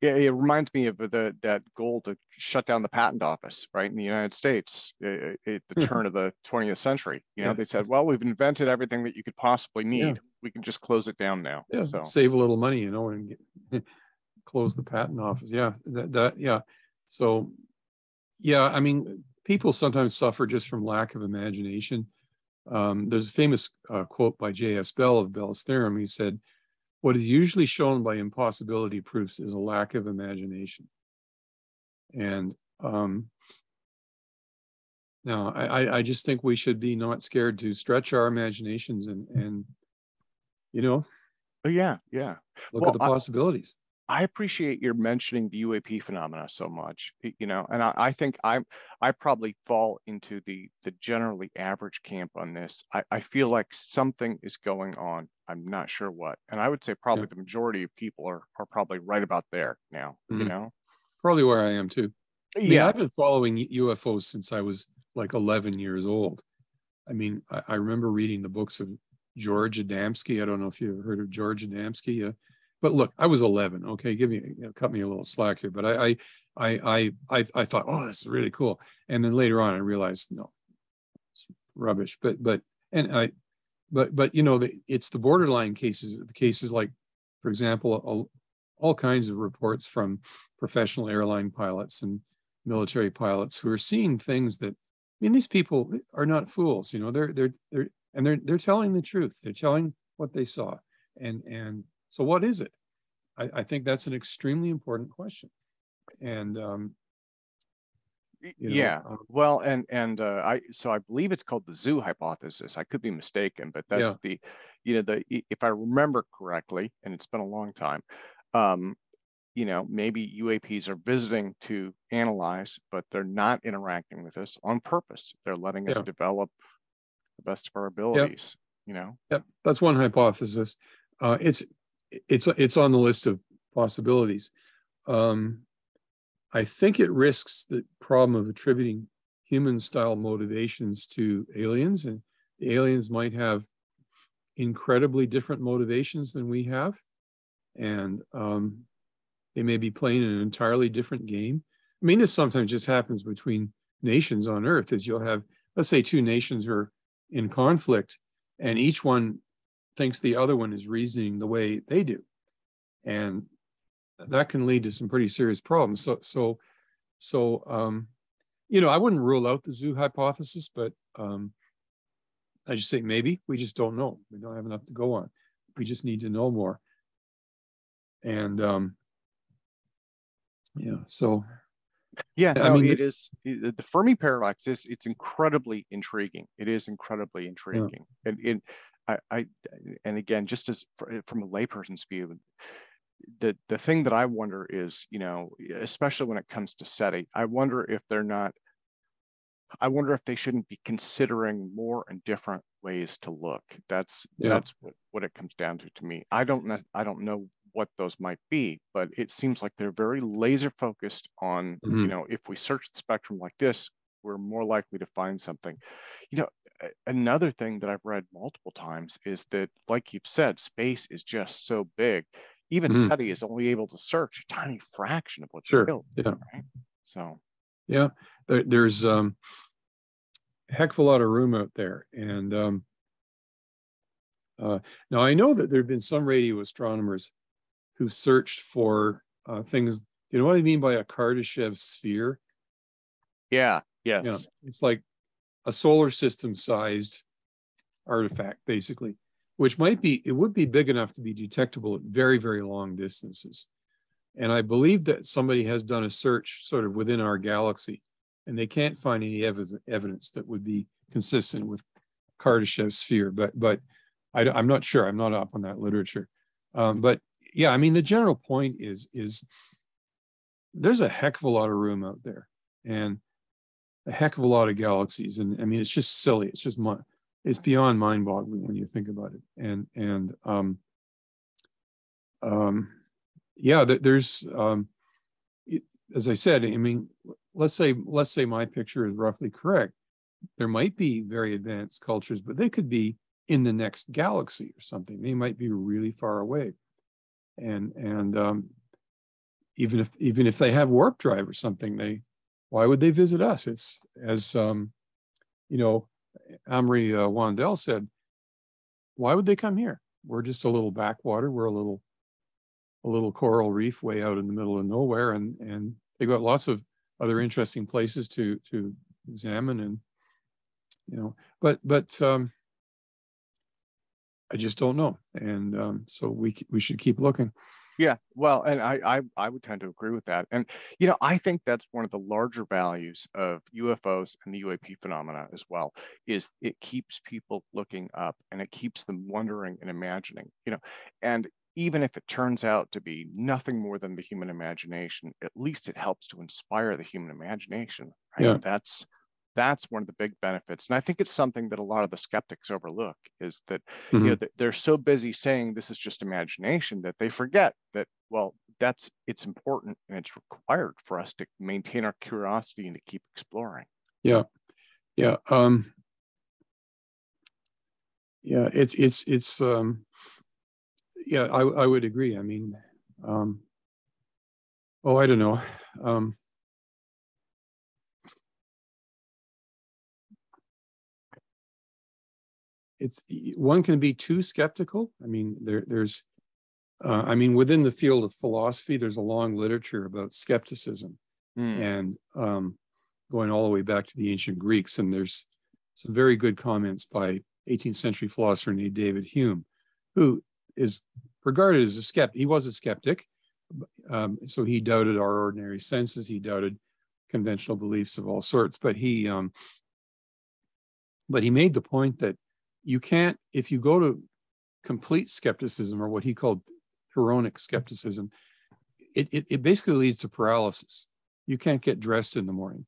yeah, it reminds me of the that goal to shut down the patent office, right, in the United States at the hmm. turn of the 20th century. You know, yeah. they said, "Well, we've invented everything that you could possibly need. Yeah. We can just close it down now." Yeah, so. save a little money, you know, and get, close the patent office. Yeah, that, that yeah. So, yeah, I mean, people sometimes suffer just from lack of imagination. Um, there's a famous uh, quote by J.S. Bell of Bell's theorem. He said, what is usually shown by impossibility proofs is a lack of imagination. And um, now I, I just think we should be not scared to stretch our imaginations and, and you know, oh, yeah, yeah. Look well, at the possibilities. I appreciate your mentioning the UAP phenomena so much, you know, and I, I think I I probably fall into the the generally average camp on this. I, I feel like something is going on. I'm not sure what, and I would say probably yeah. the majority of people are are probably right about there now. Mm-hmm. You know, probably where I am too. I mean, yeah, I've been following UFOs since I was like 11 years old. I mean, I, I remember reading the books of George Adamski. I don't know if you've heard of George Adamski. Uh, but look, I was 11. Okay, give me, you know, cut me a little slack here. But I, I, I, I, I thought, oh, this is really cool. And then later on, I realized, no, it's rubbish. But, but, and I, but, but you know, the, it's the borderline cases. The cases like, for example, all, all kinds of reports from professional airline pilots and military pilots who are seeing things that, I mean, these people are not fools. You know, they're, they're, they're, and they're, they're telling the truth. They're telling what they saw, and, and so what is it? I, I think that's an extremely important question. And um, you know, yeah. Um, well, and and uh, I so I believe it's called the zoo hypothesis. I could be mistaken, but that's yeah. the, you know, the if I remember correctly, and it's been a long time, um, you know, maybe UAPs are visiting to analyze, but they're not interacting with us on purpose. They're letting yeah. us develop the best of our abilities. Yep. You know. Yep, that's one hypothesis. Uh, it's it's it's on the list of possibilities. Um, I think it risks the problem of attributing human style motivations to aliens, and the aliens might have incredibly different motivations than we have. And um, they may be playing an entirely different game. I mean, this sometimes just happens between nations on Earth, is you'll have, let's say, two nations are in conflict, and each one thinks the other one is reasoning the way they do. And that can lead to some pretty serious problems. So, so, so, um, you know, I wouldn't rule out the zoo hypothesis, but um, I just say maybe we just don't know. We don't have enough to go on. We just need to know more. And um, yeah, so yeah, I no, mean, it is the Fermi paradox is it's incredibly intriguing. It is incredibly intriguing, yeah. and, and I, I, and again, just as from a layperson's view, the the thing that I wonder is, you know, especially when it comes to SETI, I wonder if they're not. I wonder if they shouldn't be considering more and different ways to look. That's yeah. that's what, what it comes down to to me. I don't know. I don't know what those might be, but it seems like they're very laser focused on, mm-hmm. you know, if we search the spectrum like this, we're more likely to find something. You know, another thing that I've read multiple times is that, like you've said, space is just so big even mm-hmm. SETI is only able to search a tiny fraction of what's sure. built. Yeah. Right? So yeah, there, there's um, a heck of a lot of room out there. And um, uh, now I know that there have been some radio astronomers who searched for uh, things. You know what I mean by a Kardashev sphere? Yeah. Yes. Yeah. It's like a solar system sized artifact, basically which might be, it would be big enough to be detectable at very, very long distances. And I believe that somebody has done a search sort of within our galaxy, and they can't find any ev- evidence that would be consistent with Kardashev's sphere. But but I, am not sure. I'm not up on that literature. Um, but yeah, I mean, the general point is is there's a heck of a lot of room out there, and a heck of a lot of galaxies. And I mean, it's just silly. It's just it's beyond mind-boggling when you think about it. And and um, um, yeah, there's um, as I said, I mean, let's say let's say my picture is roughly correct. There might be very advanced cultures, but they could be in the next galaxy or something. They might be really far away, and and um, even if even if they have warp drive or something, they why would they visit us? It's as um, you know, Amri uh, Wandel said, why would they come here? We're just a little backwater. We're a little, a little coral reef way out in the middle of nowhere, and and they've got lots of other interesting places to to examine, and you know, but but um, I just don't know, and um, so we we should keep looking. Yeah, well, and I, I I would tend to agree with that. And you know, I think that's one of the larger values of UFOs and the UAP phenomena as well, is it keeps people looking up and it keeps them wondering and imagining, you know, and even if it turns out to be nothing more than the human imagination, at least it helps to inspire the human imagination. Right? Yeah. That's that's one of the big benefits and i think it's something that a lot of the skeptics overlook is that mm-hmm. you know mm-hmm. they're so busy saying this is just imagination that they forget that well that's it's important and it's required for us to maintain our curiosity and to keep exploring yeah yeah um yeah it's it's it's um yeah i i would agree i mean um oh i don't know um it's one can be too skeptical. I mean, there, there's, uh, I mean, within the field of philosophy, there's a long literature about skepticism, mm. and um, going all the way back to the ancient Greeks. And there's some very good comments by 18th century philosopher named David Hume, who is regarded as a skeptic. He was a skeptic. Um, so he doubted our ordinary senses. He doubted conventional beliefs of all sorts. But he, um, but he made the point that you can't, if you go to complete skepticism or what he called Pyrrhonic skepticism, it, it, it basically leads to paralysis. You can't get dressed in the morning,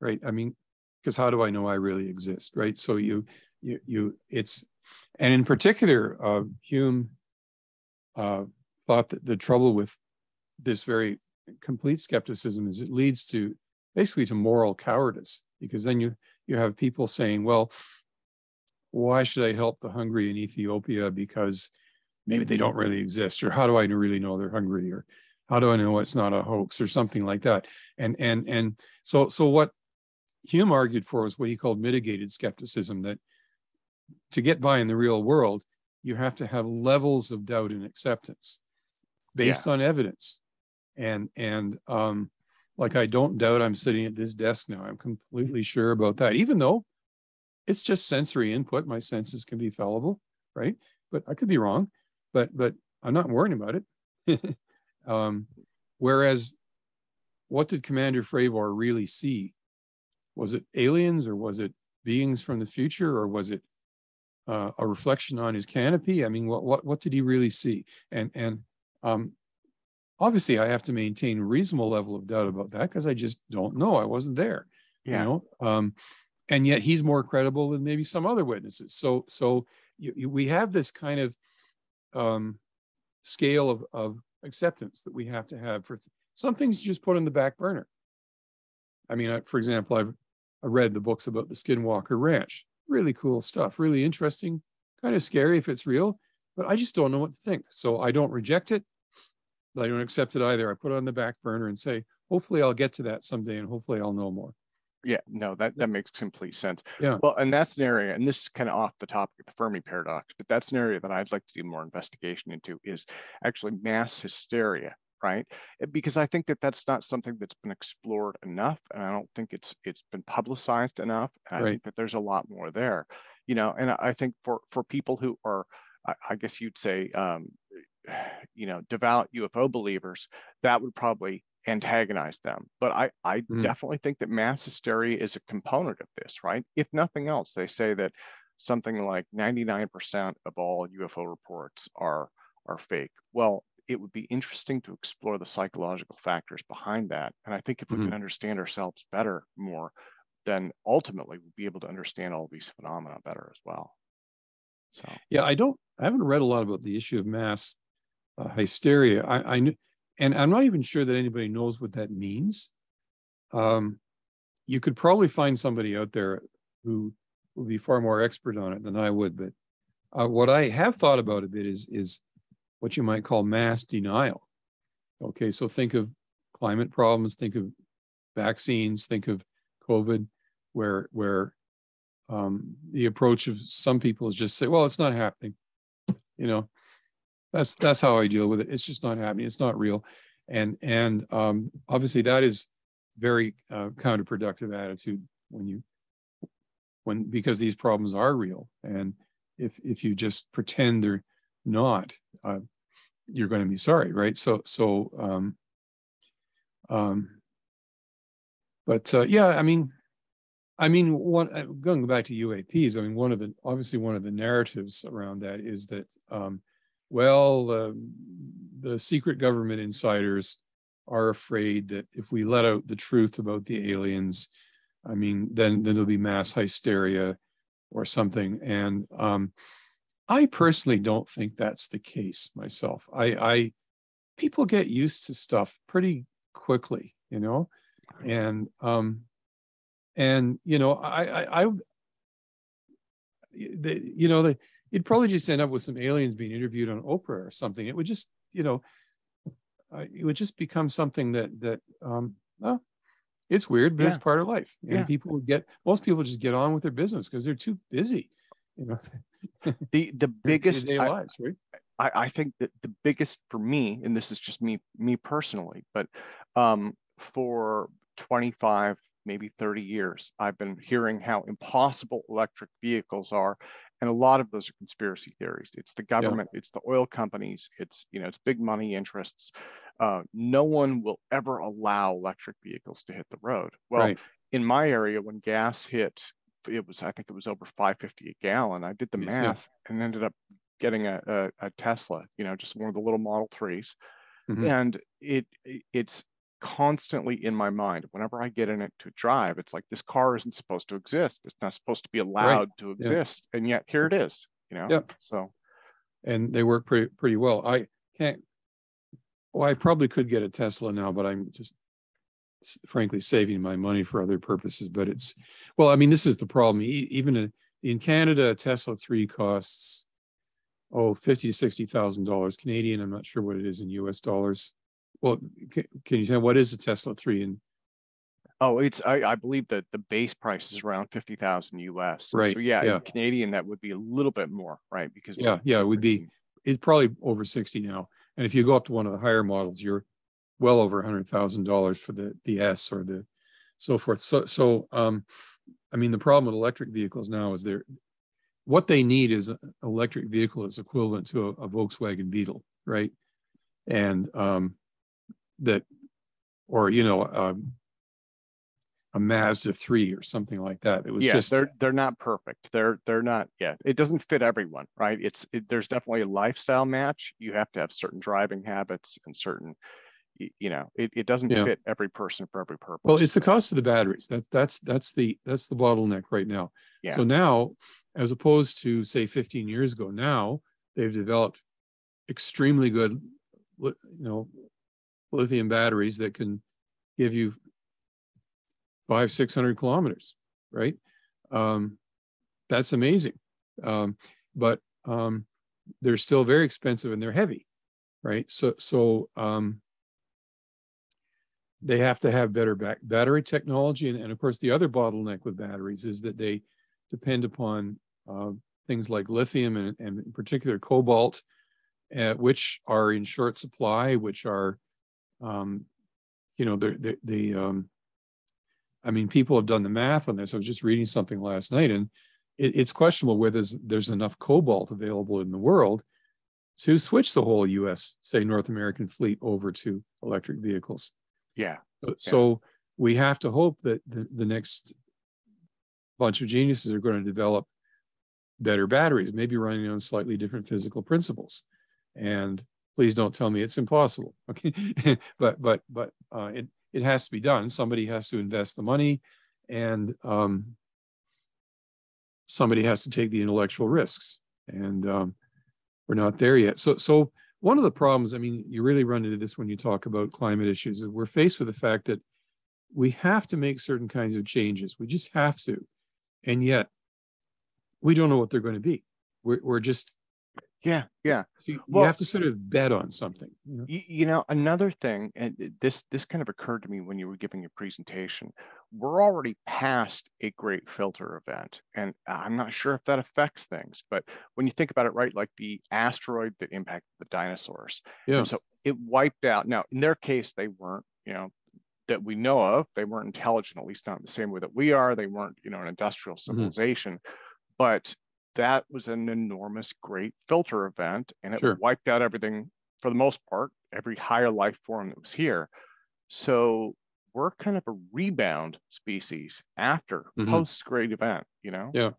right? I mean, because how do I know I really exist, right? So you, you, you, it's, and in particular, uh, Hume uh, thought that the trouble with this very complete skepticism is it leads to basically to moral cowardice because then you you have people saying, well, why should I help the hungry in Ethiopia because maybe they don't really exist, or how do I really know they're hungry, or how do I know it's not a hoax, or something like that. And and and so so what Hume argued for was what he called mitigated skepticism that to get by in the real world, you have to have levels of doubt and acceptance based yeah. on evidence. And and um, like I don't doubt I'm sitting at this desk now. I'm completely sure about that, even though it's just sensory input. My senses can be fallible, right? But I could be wrong. But but I'm not worrying about it. um, whereas, what did Commander Fravor really see? Was it aliens or was it beings from the future or was it uh, a reflection on his canopy? I mean, what what what did he really see? And and um, obviously, I have to maintain a reasonable level of doubt about that because I just don't know. I wasn't there. Yeah. You know, um, and yet he's more credible than maybe some other witnesses. So so you, you, we have this kind of um, scale of of acceptance that we have to have for th- some things you just put on the back burner. I mean, I, for example, I've I read the books about the Skinwalker Ranch really cool stuff, really interesting, kind of scary if it's real, but I just don't know what to think. So I don't reject it, but I don't accept it either. I put it on the back burner and say, hopefully I'll get to that someday and hopefully I'll know more. Yeah, no, that, that makes complete sense. Yeah. Well, and that's an area, and this is kind of off the topic of the Fermi paradox, but that's an area that I'd like to do more investigation into is actually mass hysteria right? Eh, because I think that that's not something that's been explored enough, and I don't think it's it's been publicized enough. And I right. think that there's a lot more there, you know. And I think for for people who are, I, I guess you'd say, um, you know, devout UFO believers, that would probably antagonize them. But I I mm. definitely think that mass hysteria is a component of this, right? If nothing else, they say that something like 99% of all UFO reports are are fake. Well, it would be interesting to explore the psychological factors behind that. And I think if we mm-hmm. can understand ourselves better more, then ultimately we'll be able to understand all these phenomena better as well. So yeah, I don't, I haven't read a lot about the issue of mass uh, hysteria. I, I, and I'm not even sure that anybody knows what that means. Um, you could probably find somebody out there who would be far more expert on it than I would. But uh, what I have thought about a bit is is what you might call mass denial. Okay, so think of climate problems, think of vaccines, think of COVID, where where um, the approach of some people is just say, well, it's not happening. You know, that's that's how I deal with it. It's just not happening. It's not real, and and um, obviously that is very uh, counterproductive attitude when you when because these problems are real, and if if you just pretend they're not, uh, you're going to be sorry, right? So, so, um, um, but uh, yeah, I mean, I mean, one uh, going back to UAPs. I mean, one of the obviously one of the narratives around that is that, um, well, uh, the secret government insiders are afraid that if we let out the truth about the aliens, I mean, then then there'll be mass hysteria or something, and um, I personally don't think that's the case myself. I, I people get used to stuff pretty quickly, you know, and um, and you know, I, I, I they, you know, they, you'd probably just end up with some aliens being interviewed on Oprah or something. It would just, you know, uh, it would just become something that that um, well, it's weird, but yeah. it's part of life. And yeah. people would get most people just get on with their business because they're too busy you know the the biggest I, lives, right? I, I think that the biggest for me and this is just me me personally but um for 25 maybe 30 years i've been hearing how impossible electric vehicles are And a lot of those are conspiracy theories. It's the government, yeah. it's the oil companies, it's you know, it's big money interests. Uh, no one will ever allow electric vehicles to hit the road. Well, right. in my area, when gas hit, it was I think it was over 550 a gallon. I did the yes, math yeah. and ended up getting a, a, a, Tesla, you know, just one of the little Model 3s. Mm-hmm. And it it's constantly in my mind. Whenever I get in it to drive, it's like this car isn't supposed to exist. It's not supposed to be allowed right. to exist. Yeah. And yet here it is, you know. Yep. So and they work pretty pretty well. I can't well, I probably could get a Tesla now, but I'm just frankly saving my money for other purposes. But it's well, I mean, this is the problem. Even a, in Canada, a Tesla 3 costs oh, fifty to sixty thousand dollars Canadian. I'm not sure what it is in US dollars. Well, can, can you tell what is a Tesla three and Oh, it's I, I believe that the base price is around fifty thousand US. Right. So yeah, yeah. Canadian that would be a little bit more, right? Because yeah, yeah, it would be. It's probably over sixty now. And if you go up to one of the higher models, you're well over a hundred thousand dollars for the the S or the so forth. So so um, I mean the problem with electric vehicles now is they're what they need is an electric vehicle is equivalent to a, a Volkswagen Beetle, right? And um, that, or you know, um, a Mazda three or something like that. It was yeah, just they're they're not perfect. They're they're not. Yeah, it doesn't fit everyone, right? It's it, there's definitely a lifestyle match. You have to have certain driving habits and certain you know it, it doesn't yeah. fit every person for every purpose well it's the cost of the batteries that that's that's the that's the bottleneck right now yeah. so now as opposed to say 15 years ago now they've developed extremely good you know lithium batteries that can give you five six hundred kilometers right? Um, that's amazing. Um, but um, they're still very expensive and they're heavy right? So so um, they have to have better back, battery technology. And, and, of course, the other bottleneck with batteries is that they depend upon uh, things like lithium and, and in particular cobalt, uh, which are in short supply, which are, um, you know, the, the, um, I mean, people have done the math on this. I was just reading something last night, and it, it's questionable whether there's, there's enough cobalt available in the world to switch the whole U.S., say North American fleet, over to electric vehicles. Yeah. So, yeah. we have to hope that the, the next bunch of geniuses are going to develop better batteries, maybe running on slightly different physical principles. And please don't tell me it's impossible. Okay. but but but uh, it it has to be done. Somebody has to invest the money and um, somebody has to take the intellectual risks. And um, we're not there yet. So so one of the problems, I mean, you really run into this when you talk about climate issues, is we're faced with the fact that we have to make certain kinds of changes. We just have to. And yet, we don't know what they're going to be. We're, we're just yeah, yeah. So you, well, you, have to sort of bet on something. You know? You, you know, another thing, and this this kind of occurred to me when you were giving your presentation. We're already past a great filter event, and I'm not sure if that affects things. But when you think about it, right, like the asteroid that impacted the dinosaurs, yeah. so it wiped out. Now, in their case, they weren't, you know, that we know of, they weren't intelligent, at least not in the same way that we are. They weren't, you know, an industrial mm-hmm. civilization. Mm-hmm. But that was an enormous, great filter event, and it sure. wiped out everything for the most part, every higher life form that was here. So we're kind of a rebound species after mm-hmm. post great event, you know? Yeah.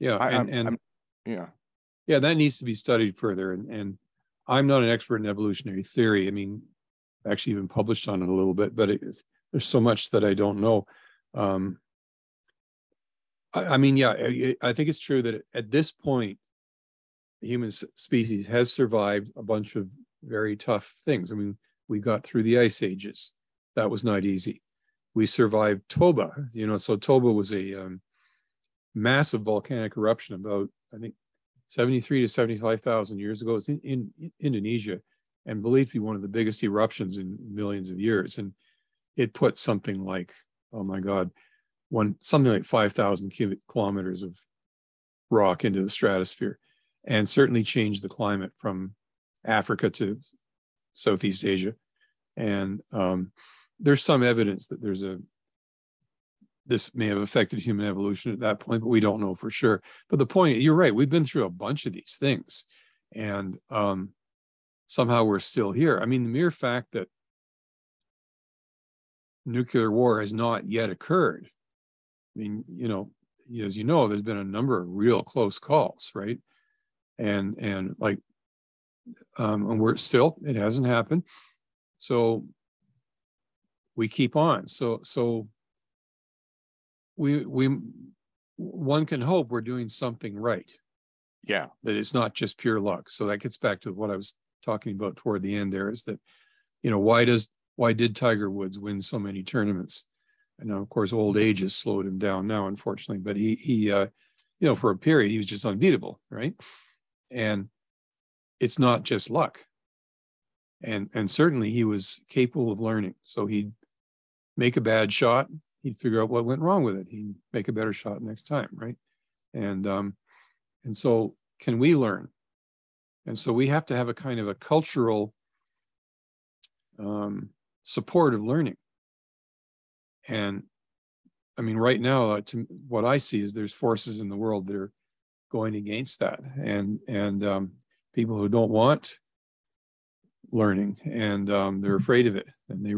Yeah. I, and, I'm, and I'm, yeah. Yeah, that needs to be studied further. And, and I'm not an expert in evolutionary theory. I mean, actually even published on it a little bit, but there's so much that I don't know. Um, I, mean, yeah, I, think it's true that at this point, the human species has survived a bunch of very tough things. I mean, we got through the ice ages. That was not easy. We survived Toba, you know, so Toba was a um, massive volcanic eruption about, I think, 73 to 75,000 years ago. It's in, in, Indonesia and believed to be one of the biggest eruptions in millions of years. And it put something like, oh my God, one something like 5,000 kilometers of rock into the stratosphere and certainly changed the climate from Africa to Southeast Asia. And um, there's some evidence that there's a this may have affected human evolution at that point, but we don't know for sure. But the point, you're right, we've been through a bunch of these things. And um, somehow we're still here. I mean, the mere fact that nuclear war has not yet occurred. I mean, you know, as you know, there's been a number of real close calls, right? And and like, um, and we're still, it hasn't happened. So we keep on. So so we we one can hope we're doing something right. Yeah. That it's not just pure luck. So that gets back to what I was talking about toward the end there is that, you know, why does why did Tiger Woods win so many tournaments? And of course, old age has slowed him down now, unfortunately. But he he uh, you know, for a period he was just unbeatable, right? And it's not just luck. And and certainly he was capable of learning. So he'd make a bad shot, he'd figure out what went wrong with it. He'd make a better shot next time, right? And um, and so can we learn? And so we have to have a kind of a cultural um, support of learning. And I mean, right now, uh, to, what I see is there's forces in the world that are going against that, and and um, people who don't want learning, and um, they're afraid of it, and they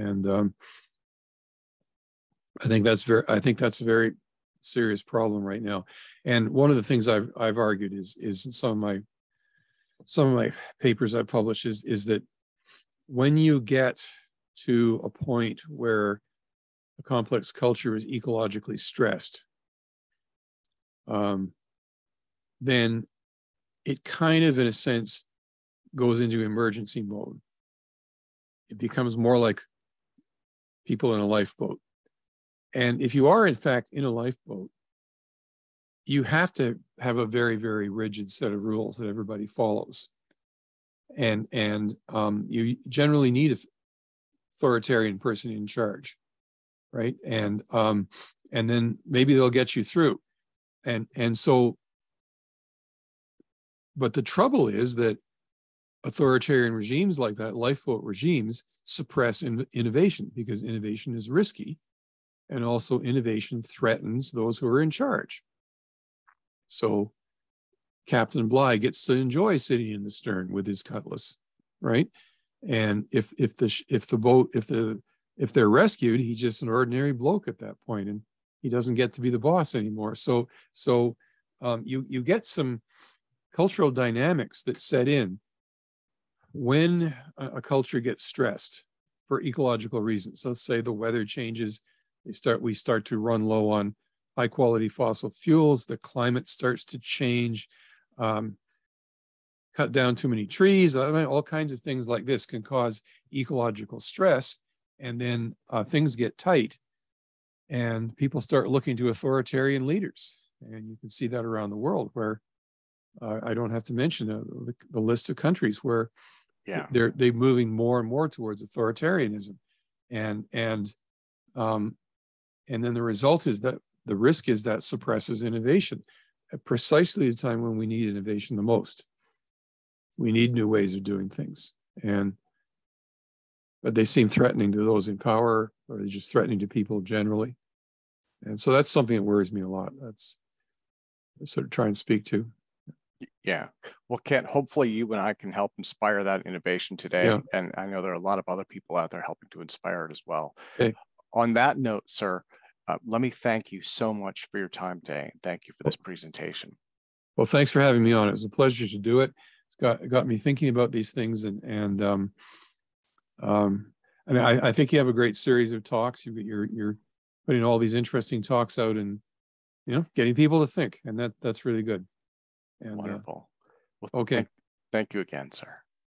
and um, I think that's very I think that's a very serious problem right now. And one of the things I've I've argued is is some of my some of my papers I publish is is that when you get to a point where a complex culture is ecologically stressed, um, then it kind of, in a sense, goes into emergency mode. It becomes more like people in a lifeboat. And if you are, in fact, in a lifeboat, you have to have a very, very rigid set of rules that everybody follows. And, and um, you generally need a authoritarian person in charge, right? And, um, and then maybe they'll get you through. And, and so, but the trouble is that authoritarian regimes like that, lifeboat regimes, suppress in, innovation because innovation is risky and also innovation threatens those who are in charge. So Captain Bligh gets to enjoy sitting in the stern with his cutlass, right? And if if the if the boat if the if they're rescued, he's just an ordinary bloke at that point, and he doesn't get to be the boss anymore. So so um, you you get some cultural dynamics that set in when a, a culture gets stressed for ecological reasons. Let's say the weather changes, they start we start to run low on high quality fossil fuels the climate starts to change um, cut down too many trees I mean, all kinds of things like this can cause ecological stress and then uh, things get tight and people start looking to authoritarian leaders and you can see that around the world where uh, i don't have to mention uh, the, the, list of countries where yeah they're they're moving more and more towards authoritarianism and and um, and then the result is that the risk is that suppresses innovation at precisely the time when we need innovation the most. We need new ways of doing things. And but they seem threatening to those in power, or they're just threatening to people generally. And so that's something that worries me a lot. That's I sort of try and speak to. Yeah. Well, Kent, hopefully you and I can help inspire that innovation today. Yeah. And I know there are a lot of other people out there helping to inspire it as well. Okay. On that note, sir, uh, let me thank you so much for your time today. Thank you for this presentation. Well, thanks for having me on. It was a pleasure to do it. It's got got me thinking about these things, and and um, um, and I, I think you have a great series of talks. You, you're you're putting all these interesting talks out, and you know, getting people to think, and that that's really good. And, Wonderful. Uh, okay. Thank, thank you again, sir.